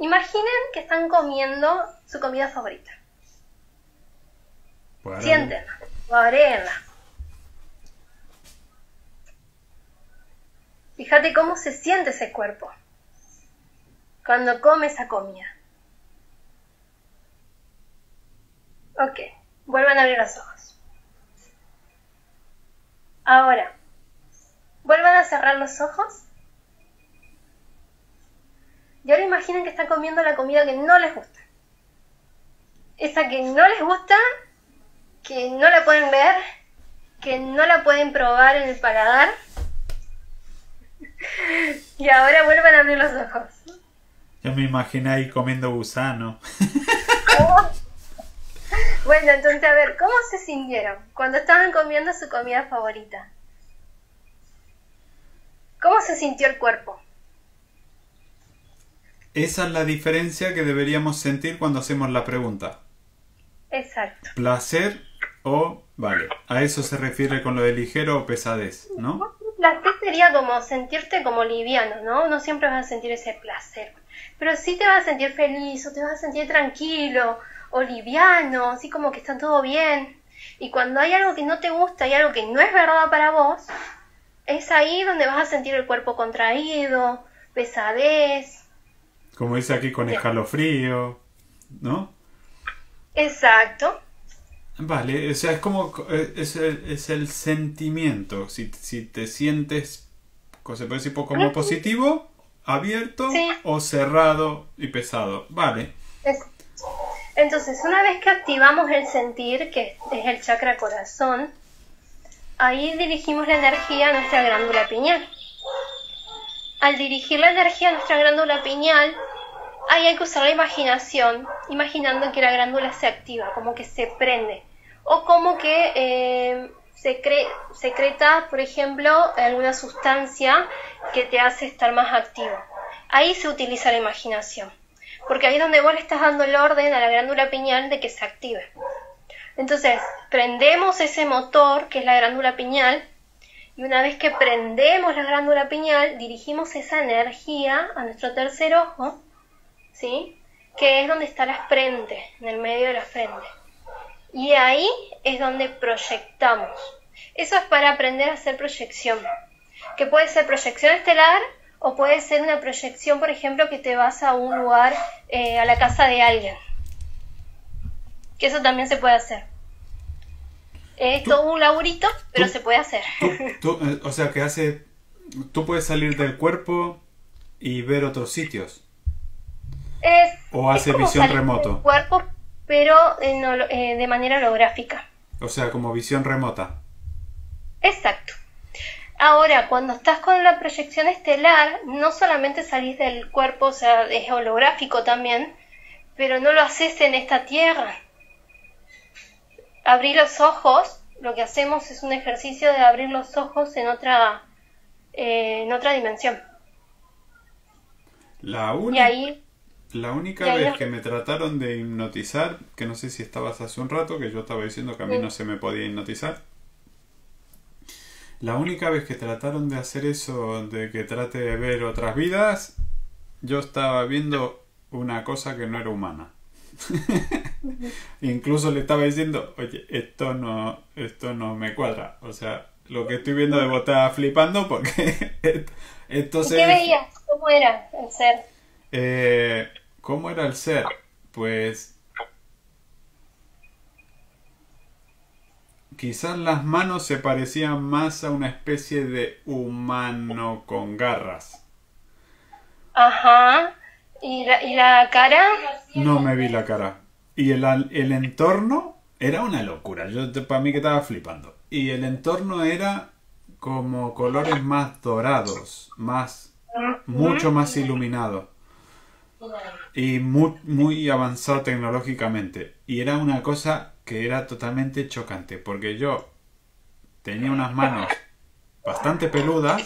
Imaginen que están comiendo su comida favorita. Siéntenla, agreenla. Fíjate cómo se siente ese cuerpo cuando come esa comida. Ok, vuelvan a abrir los ojos. Ahora, vuelvan a cerrar los ojos. Y ahora imaginen que están comiendo la comida que no les gusta. Esa que no les gusta, que no la pueden ver, que no la pueden probar en el paladar y ahora vuelvan a abrir los ojos. Ya me imaginé ahí comiendo gusano. bueno, entonces a ver, ¿cómo se sintieron cuando estaban comiendo su comida favorita? ¿Cómo se sintió el cuerpo? Esa es la diferencia que deberíamos sentir cuando hacemos la pregunta. Exacto. Placer o... Vale, a eso se refiere con lo de ligero o pesadez, ¿no? placer sería como sentirte como liviano, ¿no? No siempre vas a sentir ese placer, pero sí te vas a sentir feliz o te vas a sentir tranquilo o liviano, así como que está todo bien. Y cuando hay algo que no te gusta y algo que no es verdad para vos, es ahí donde vas a sentir el cuerpo contraído, pesadez. Como dice aquí con escalofrío, ¿no? Exacto. Vale, o sea, es como, es el, es el sentimiento, si, si te sientes, se puede decir como positivo, abierto o cerrado y pesado, vale. Entonces, una vez que activamos el sentir, que es el chakra corazón, ahí dirigimos la energía a nuestra glándula pineal. Al dirigir la energía a nuestra glándula pineal, ahí hay que usar la imaginación, imaginando que la glándula se activa, como que se prende o como que eh, secreta, por ejemplo, alguna sustancia que te hace estar más activo. Ahí se utiliza la imaginación, porque ahí es donde vos le estás dando el orden a la glándula pineal de que se active. Entonces, prendemos ese motor, que es la glándula pineal, y una vez que prendemos la glándula pineal, dirigimos esa energía a nuestro tercer ojo, ¿sí? Que es donde está la frente, en el medio de la frente. Y ahí es donde proyectamos. Eso es para aprender a hacer proyección, que puede ser proyección estelar o puede ser una proyección, por ejemplo, que te vas a un lugar, eh, a la casa de alguien. Que eso también se puede hacer. Es todo un laburito, pero se puede hacer. Eh, o sea, que hace... Tú puedes salir del cuerpo y ver otros sitios. o hace visión remoto. cuerpo, pero eh, de manera holográfica. O sea, como visión remota. Exacto. Ahora, cuando estás con la proyección estelar, no solamente salís del cuerpo, o sea, es holográfico también, pero no lo haces en esta tierra. Abrir los ojos, lo que hacemos es un ejercicio de abrir los ojos en otra, eh, en otra dimensión. La única. Y ahí la única vez que me trataron de hipnotizar, que no sé si estabas hace un rato, que yo estaba diciendo que a mí no se me podía hipnotizar. La única vez que trataron de hacer eso, de que trate de ver otras vidas, yo estaba viendo una cosa que no era humana. Incluso le estaba diciendo, oye, esto no, esto no me cuadra. O sea, lo que estoy viendo de vos estaba flipando porque esto se... ¿Qué veías? ¿Cómo era el ser? Eh, ¿Cómo era el ser? Pues quizás las manos se parecían más a una especie de humano con garras. Ajá. ¿Y la, y la cara? No me vi la cara. Y el, el entorno era una locura. Yo para mí que estaba flipando. Y el entorno era como colores más dorados, más mucho más iluminado y muy, muy avanzado tecnológicamente. Y era una cosa que era totalmente chocante, porque yo tenía unas manos bastante peludas,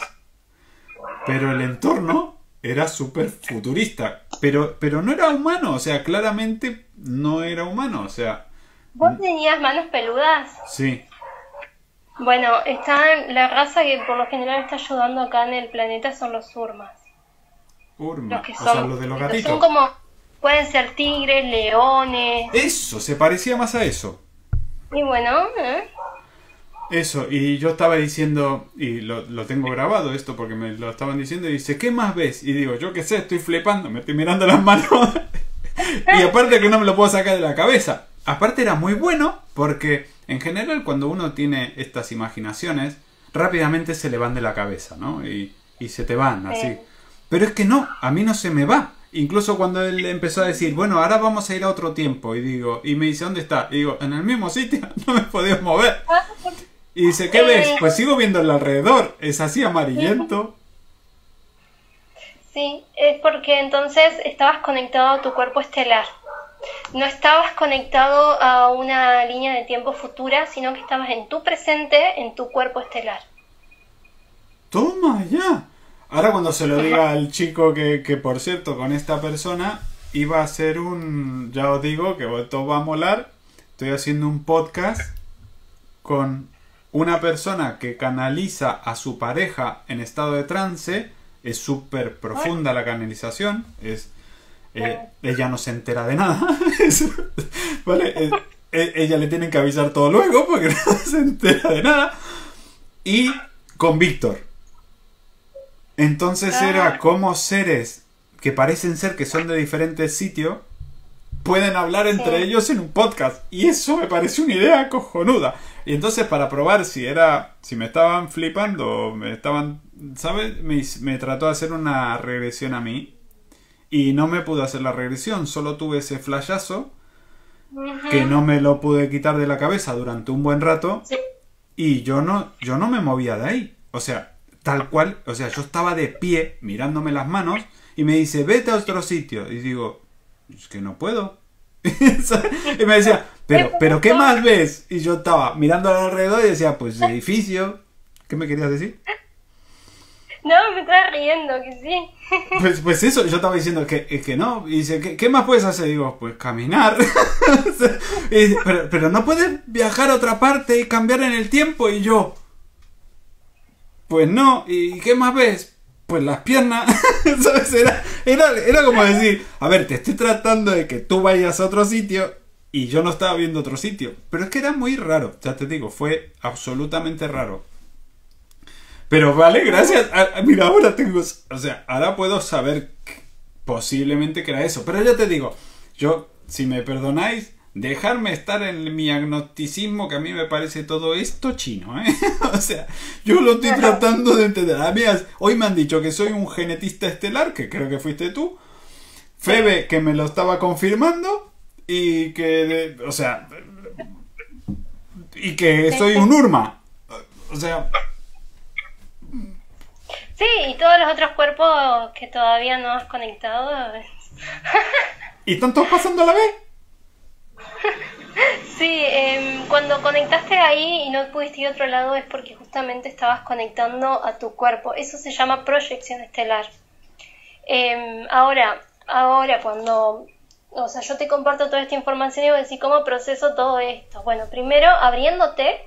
pero el entorno era súper futurista. Pero, pero no era humano, o sea, claramente no era humano, o sea, ¿Vos tenías manos peludas? sí. Bueno, están, la raza que por lo general está ayudando acá en el planeta son los urmas. Urma, Los que o son, sea, los de los son gatitos. como, pueden ser tigres, leones. Eso, se parecía más a eso. Y bueno, ¿eh? Eso, y yo estaba diciendo, y lo, lo tengo grabado esto porque me lo estaban diciendo, y dice, ¿qué más ves? Y digo, yo qué sé, estoy flipando, me estoy mirando las manos. y aparte que no me lo puedo sacar de la cabeza. Aparte era muy bueno porque en general cuando uno tiene estas imaginaciones, rápidamente se le van de la cabeza, ¿no? Y, y se te van así. Sí. Pero es que no, a mí no se me va. Incluso cuando él empezó a decir, bueno, ahora vamos a ir a otro tiempo, y digo, y me dice, ¿dónde está? Y digo, en el mismo sitio, no me podía mover. Y dice, ¿qué ves? Pues sigo viendo el alrededor, es así amarillento. sí, es porque entonces estabas conectado a tu cuerpo estelar. No estabas conectado a una línea de tiempo futura, sino que estabas en tu presente, en tu cuerpo estelar. Toma ya. Ahora cuando se lo diga al chico que, que por cierto, con esta persona iba a hacer un, ya os digo que esto va a molar, estoy haciendo un podcast con una persona que canaliza a su pareja en estado de trance, es súper profunda la canalización, es eh, ella no se entera de nada, ¿vale? Eh, eh, ella le tienen que avisar todo luego porque no se entera de nada, y con Víctor. Entonces era como seres que parecen ser que son de diferentes sitios pueden hablar entre ellos en un podcast. Y eso me pareció una idea cojonuda. Y entonces para probar si era, si me estaban flipando, me estaban, ¿sabes? Me, me trató de hacer una regresión a mí. Y no me pudo hacer la regresión, solo tuve ese flashazo que no me lo pude quitar de la cabeza durante un buen rato Sí. y yo no yo no me movía de ahí o sea tal cual o sea yo estaba de pie mirándome las manos y me dice vete a otro sitio y digo es que no puedo y me decía pero pero qué más ves y yo estaba mirando alrededor y decía pues edificio qué me querías decir No, me estás riendo, que sí. Pues, pues eso, yo estaba diciendo que, es que no. Y dice, ¿qué, qué más puedes hacer? Digo, pues caminar. Y dice, pero, pero no puedes viajar a otra parte y cambiar en el tiempo. Y yo, pues no. ¿Y qué más ves? Pues las piernas. ¿Sabes? Era, era, era como decir, a ver, te estoy tratando de que tú vayas a otro sitio y yo no estaba viendo otro sitio. Pero es que era muy raro, ya te digo, fue absolutamente raro. Pero vale, gracias. a- a- mira, ahora tengo. O sea, ahora puedo saber que posiblemente que era eso. Pero ya te digo, yo, si me perdonáis, dejarme estar en mi agnosticismo, que a mí me parece todo esto chino, ¿eh? o sea, yo lo estoy tratando de entender. A mí, hoy me han dicho que soy un genetista estelar, que creo que fuiste tú. Febe, que me lo estaba confirmando. Y que, de- o sea, y que soy un Urma. O sea, Sí, y todos los otros cuerpos que todavía no has conectado. ¿Y están todos pasando a la vez? Sí, em, cuando conectaste ahí y no pudiste ir a otro lado es porque justamente estabas conectando a tu cuerpo. Eso se llama proyección estelar. Em, ahora, ahora cuando, o sea, yo te comparto toda esta información y voy a decir cómo proceso todo esto. Bueno, primero abriéndote,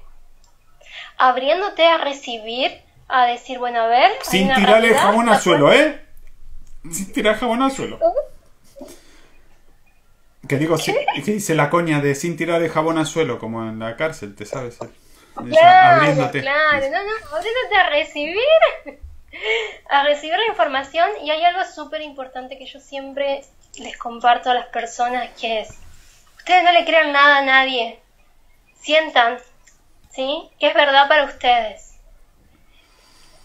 abriéndote a recibir, a decir, bueno, a ver. Sin tirarle jabón ¿de al suelo? ¿eh? Sin tirar jabón al suelo. Que digo, sí, que dice la coña de sin tirar el jabón al suelo, como en la cárcel, ¿te sabes? Esa, Claro, abriéndote. claro, no, no, abriéndote a recibir, a recibir la información y hay algo súper importante que yo siempre les comparto a las personas que es, ustedes no le crean nada a nadie, sientan, ¿sí? Que es verdad para ustedes.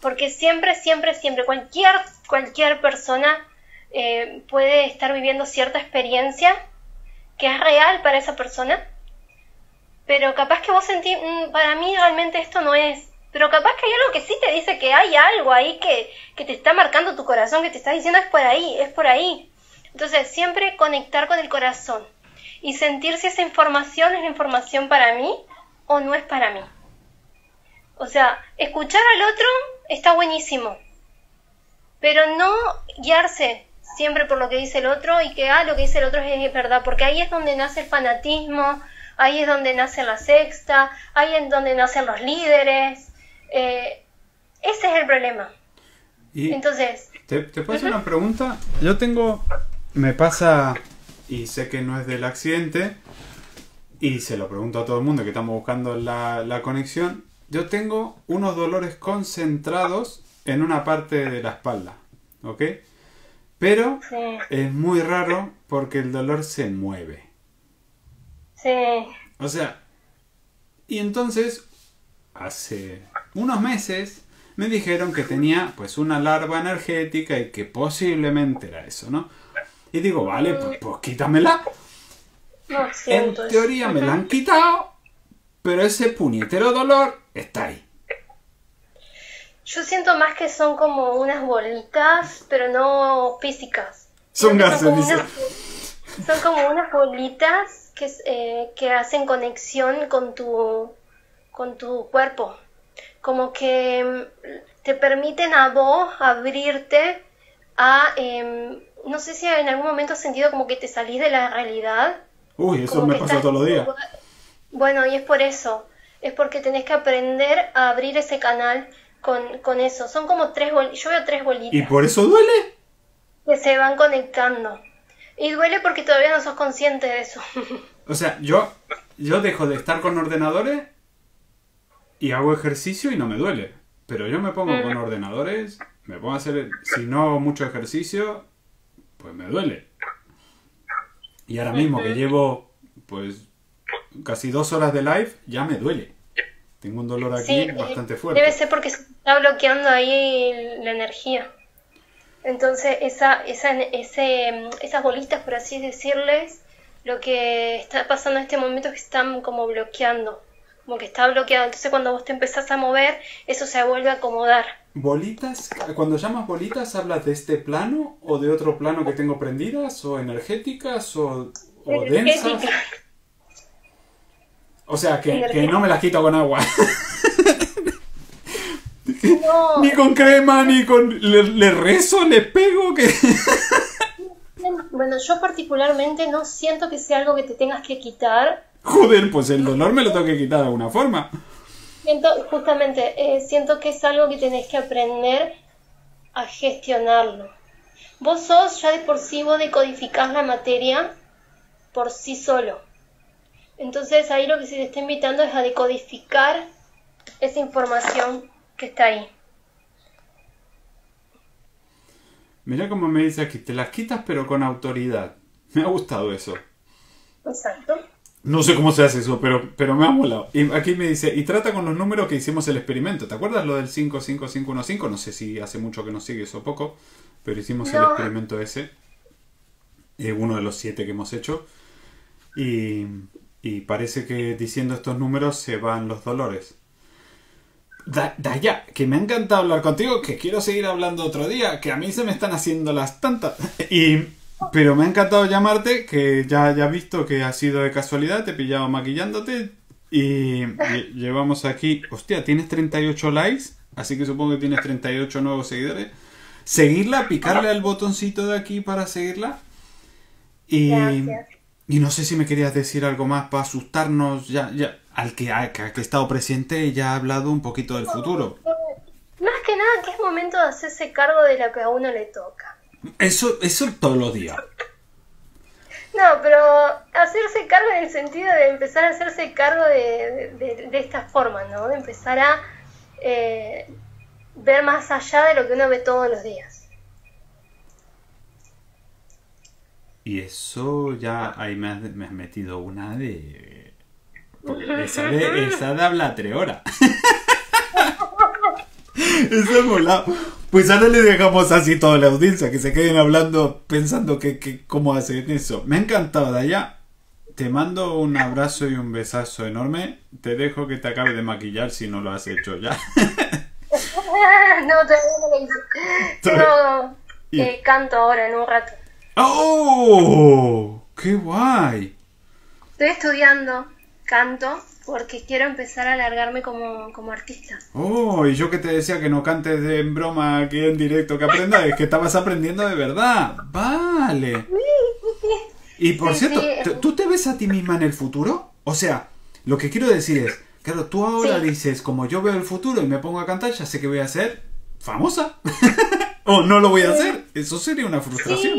Porque siempre, siempre, siempre, cualquier, cualquier persona eh, puede estar viviendo cierta experiencia que es real para esa persona, pero capaz que vos sentís, mm, para mí realmente esto no es, pero capaz que hay algo que sí te dice que hay algo ahí que, que te está marcando tu corazón, que te está diciendo es por ahí, es por ahí. Entonces, siempre conectar con el corazón y sentir si esa información es la información para mí o no es para mí. O sea, escuchar al otro está buenísimo, pero no guiarse siempre por lo que dice el otro y que ah, lo que dice el otro es, verdad, porque ahí es donde nace el fanatismo, ahí es donde nace la sexta, ahí es donde nacen los líderes. Eh, ese es el problema. Y Entonces, ¿Te, te puedo hacer una pregunta? Yo tengo. Me pasa. Y sé que no es del accidente. Y se lo pregunto a todo el mundo que estamos buscando la, la conexión. Yo tengo unos dolores concentrados en una parte de la espalda. ¿Ok? Pero sí, es muy raro porque el dolor se mueve. sí, O sea, y entonces, hace unos meses me dijeron que tenía pues una larva energética y que posiblemente era eso, ¿no? Y digo, vale, pues, pues quítamela. no En teoría me la han quitado, pero ese puñetero dolor está ahí. Yo siento más que son como unas bolitas, pero no físicas. Son gases, como dice. unas- son como unas bolitas que, eh, que hacen conexión con tu, con tu cuerpo. Como que mm, te permiten a vos abrirte a... em, no sé si en algún momento has sentido como que te salís de la realidad. Uy, eso como me pasa todos los días. Bueno, y es por eso. Es porque tenés que aprender a abrir ese canal con, con eso. Son como tres bolitas. Yo veo tres bolitas ¿Y por eso duele? que se van conectando. Y duele porque todavía no sos consciente de eso. O sea, yo, yo dejo de estar con ordenadores y hago ejercicio y no me duele. Pero yo me pongo con ordenadores, me pongo a hacer, si no hago mucho ejercicio, pues me duele. Y ahora mismo que llevo, pues, casi dos horas de live, ya me duele. Tengo un dolor aquí Sí, bastante fuerte. debe ser porque se está bloqueando ahí la energía. Entonces, esa, esa, ese, esas bolitas, por así decirles, lo que está pasando en este momento es que están como bloqueando. Como que está bloqueado. Entonces, cuando vos te empezás a mover, eso se vuelve a acomodar. Bolitas, cuando llamas bolitas, ¿hablas de este plano o de otro plano que tengo prendidas o energéticas o, o densas? O sea, que, que no me las quito con agua. No, ni con crema, ni con... Le, le rezo, le pego, que... bueno, yo particularmente no siento que sea algo que te tengas que quitar. Joder, pues el dolor me lo tengo que quitar de alguna forma. Siento, justamente, eh, siento que es algo que tenés que aprender a gestionarlo. Vos sos ya de por sí, vos decodificás la materia por sí solo. Entonces ahí lo que se te está invitando es a decodificar esa información que está ahí. Mira cómo me dice aquí, te las quitas pero con autoridad. Me ha gustado eso. Exacto. No sé cómo se hace eso, pero, pero me ha molado. Y aquí me dice, y trata con los números que hicimos el experimento. ¿Te acuerdas lo del 55515? No sé si hace mucho que nos sigues o poco, pero hicimos el experimento ese. Eh, uno de los siete que hemos hecho. Y, y parece que diciendo estos números se van los dolores. Da, Daya, que me ha encantado hablar contigo, que quiero seguir hablando otro día, que a mí se me están haciendo las tantas. Y, pero me ha encantado llamarte, que ya ya he visto que ha sido de casualidad, te he pillado maquillándote y lle- llevamos aquí... Hostia, tienes 38 likes, así que supongo que tienes 38 nuevos seguidores. Seguirla, picarle al botoncito de aquí para seguirla. Y, Gracias. y no sé si me querías decir algo más para asustarnos ya, ya al que ha, que ha estado presente ya ha hablado un poquito del futuro. Más que nada que es momento de hacerse cargo de lo que a uno le toca. Eso, eso todos los días. No, pero hacerse cargo en el sentido de empezar a hacerse cargo de, de- de esta forma, ¿no? De empezar a eh, ver más allá de lo que uno ve todos los días. Y eso ya ahí me has, me has metido una de... Esa de, esa de habla tres horas. Eso es molado. Pues ahora le dejamos así toda la audiencia, que se queden hablando, pensando que, que cómo hacen eso. Me ha encantado, Daya. Te mando un abrazo y un besazo enorme. Te dejo que te acabe de maquillar si no lo has hecho ya. no, todavía no lo hice. Tengo eh, canto ahora en un rato. ¡Oh! ¡Qué guay! Estoy estudiando canto porque quiero empezar a alargarme como, como artista. Oh, y yo que te decía que no cantes de en broma aquí en directo, que aprendas, es que estabas aprendiendo de verdad. Vale. Y por cierto, ¿tú te ves a ti misma en el futuro? O sea, lo que quiero decir es, claro, tú ahora dices, como yo veo el futuro y me pongo a cantar, ya sé que voy a ser famosa. o no lo voy a hacer. Eso sería una frustración.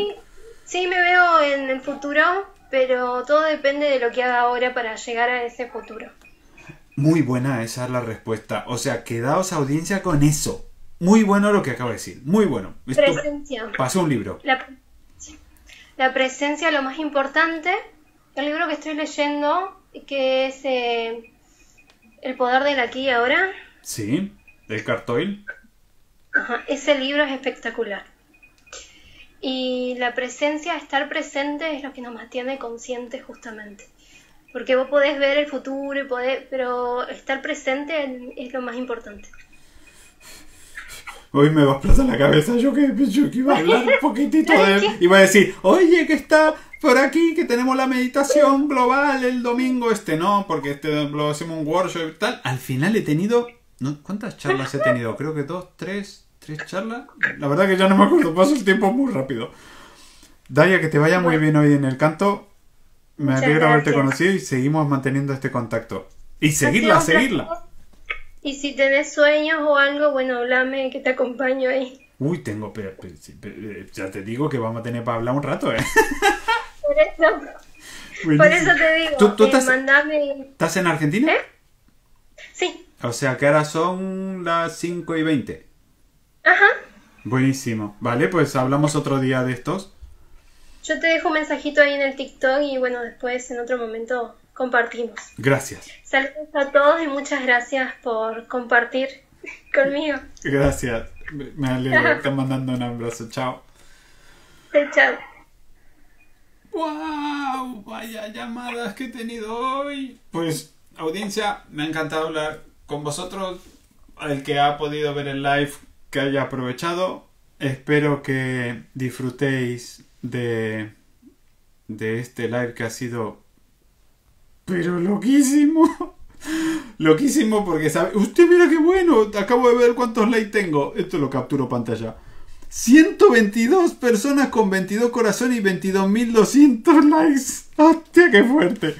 Sí, me veo en el futuro, pero todo depende de lo que haga ahora para llegar a ese futuro. Muy buena esa es la respuesta. O sea, quedaos audiencia con eso. Muy bueno lo que acabo de decir. Muy bueno. Presencia. Pasó un libro. La, la, presencia, lo más importante. El libro que estoy leyendo, que es eh, El poder del aquí y ahora. Sí, del Cartoil. Ajá, ese libro es espectacular. Y la presencia, estar presente es lo que nos mantiene conscientes justamente. Porque vos podés ver el futuro, y podés, pero estar presente es lo más importante. Hoy me va a explotar la cabeza. Yo que, yo que iba a hablar un poquitito de él. Iba a decir, oye, que está por aquí, que tenemos la meditación global el domingo. Este no, porque este lo hacemos un workshop y tal. Al final he tenido. ¿no? ¿Cuántas charlas he tenido? Creo que dos, tres, tres charlas. La verdad que ya no me acuerdo, paso el tiempo muy rápido. Daya, que te vaya muy bien hoy en el canto. Me alegro haberte conocido y seguimos manteniendo este contacto. Y seguirla, seguirla. Y si tenés sueños o algo, bueno, hablame que te acompaño ahí. Uy, tengo, pero, eh, ya te digo que vamos a tener para hablar un rato, ¿eh? Por eso, por eso te digo, ¿Tú, tú estás, ¿Estás en Argentina? ¿Eh? Sí. O sea que ahora son las 5 y 20. Ajá. Buenísimo. Vale, pues hablamos otro día de estos. Yo te dejo un mensajito ahí en el TikTok y bueno, después en otro momento compartimos. Gracias. Saludos a todos y muchas gracias por compartir conmigo. Gracias. Me alegro. Te mandando un abrazo. Chao. Chao. ¡Wow! Vaya llamadas que he tenido hoy. Pues, audiencia, me ha encantado hablar con vosotros. El que ha podido ver el live, que haya aprovechado. Espero que disfrutéis de, de este live que ha sido... Pero loquísimo. loquísimo porque sabe... Usted mira qué bueno. Acabo de ver cuántos likes tengo. Esto lo capturo pantalla. 122 personas con 22 corazones y 22.200 likes. ¡Hostia, qué fuerte!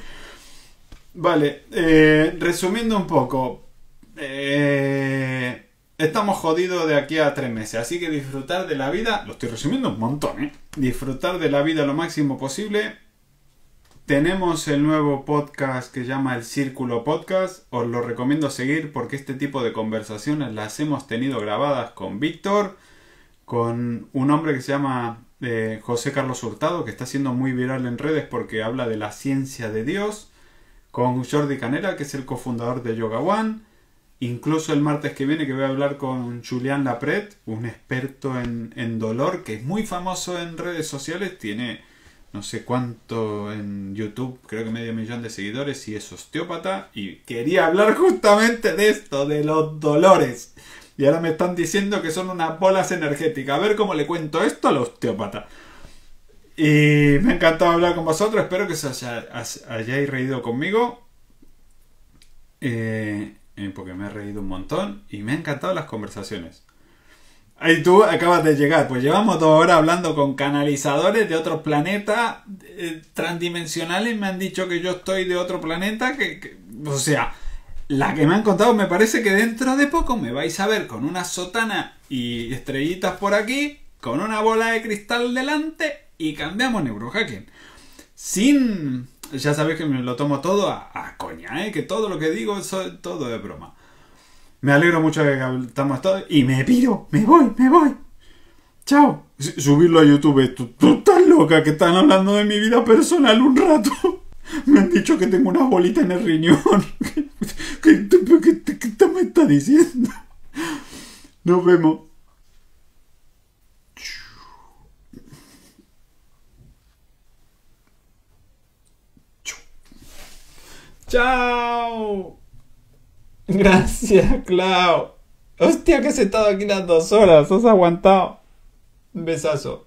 Vale, eh, resumiendo un poco. Eh, Estamos jodidos de aquí a tres meses, así que disfrutar de la vida, lo estoy resumiendo un montón, ¿eh? Disfrutar de la vida lo máximo posible. Tenemos el nuevo podcast que llama El Círculo Podcast, os lo recomiendo seguir porque este tipo de conversaciones las hemos tenido grabadas con Víctor, con un hombre que se llama eh, José Carlos Hurtado, que está siendo muy viral en redes porque habla de la ciencia de Dios, con Jordi Canela, que es el cofundador de Yoga One, Incluso el martes que viene que voy a hablar con Julián Lapret, un experto en, dolor que es muy famoso en redes sociales, tiene no sé cuánto en YouTube, creo que medio millón de seguidores y es osteópata y quería hablar justamente de esto, de los dolores. Y ahora me están diciendo que son unas bolas energéticas. A ver cómo le cuento esto al osteópata. Y me ha encantado hablar con vosotros. Espero que os hayáis reído conmigo. Eh, eh, porque me he reído un montón y me han encantado las conversaciones. Y tú acabas de llegar, pues llevamos dos horas hablando con canalizadores de otros planetas eh, transdimensionales. Me han dicho que yo estoy de otro planeta. Que, o sea, la que me han contado me parece que dentro de poco me vais a ver con una sotana y estrellitas por aquí, con una bola de cristal delante y cambiamos neurohacking. Sin ya sabéis que me lo tomo todo a, coña, ¿eh? que todo lo que digo es todo de broma. Me alegro mucho de que estamos todos y me piro, me voy, me voy. Chao. Subirlo a YouTube. ¿Tú, tú estás loca que están hablando de mi vida personal un rato. Me han dicho que tengo una bolita en el riñón. ¿Qué, qué, qué, qué me está diciendo? Nos vemos. ¡Chao! Gracias, Clau. Hostia, que has estado aquí las dos horas. Has aguantado. Un besazo.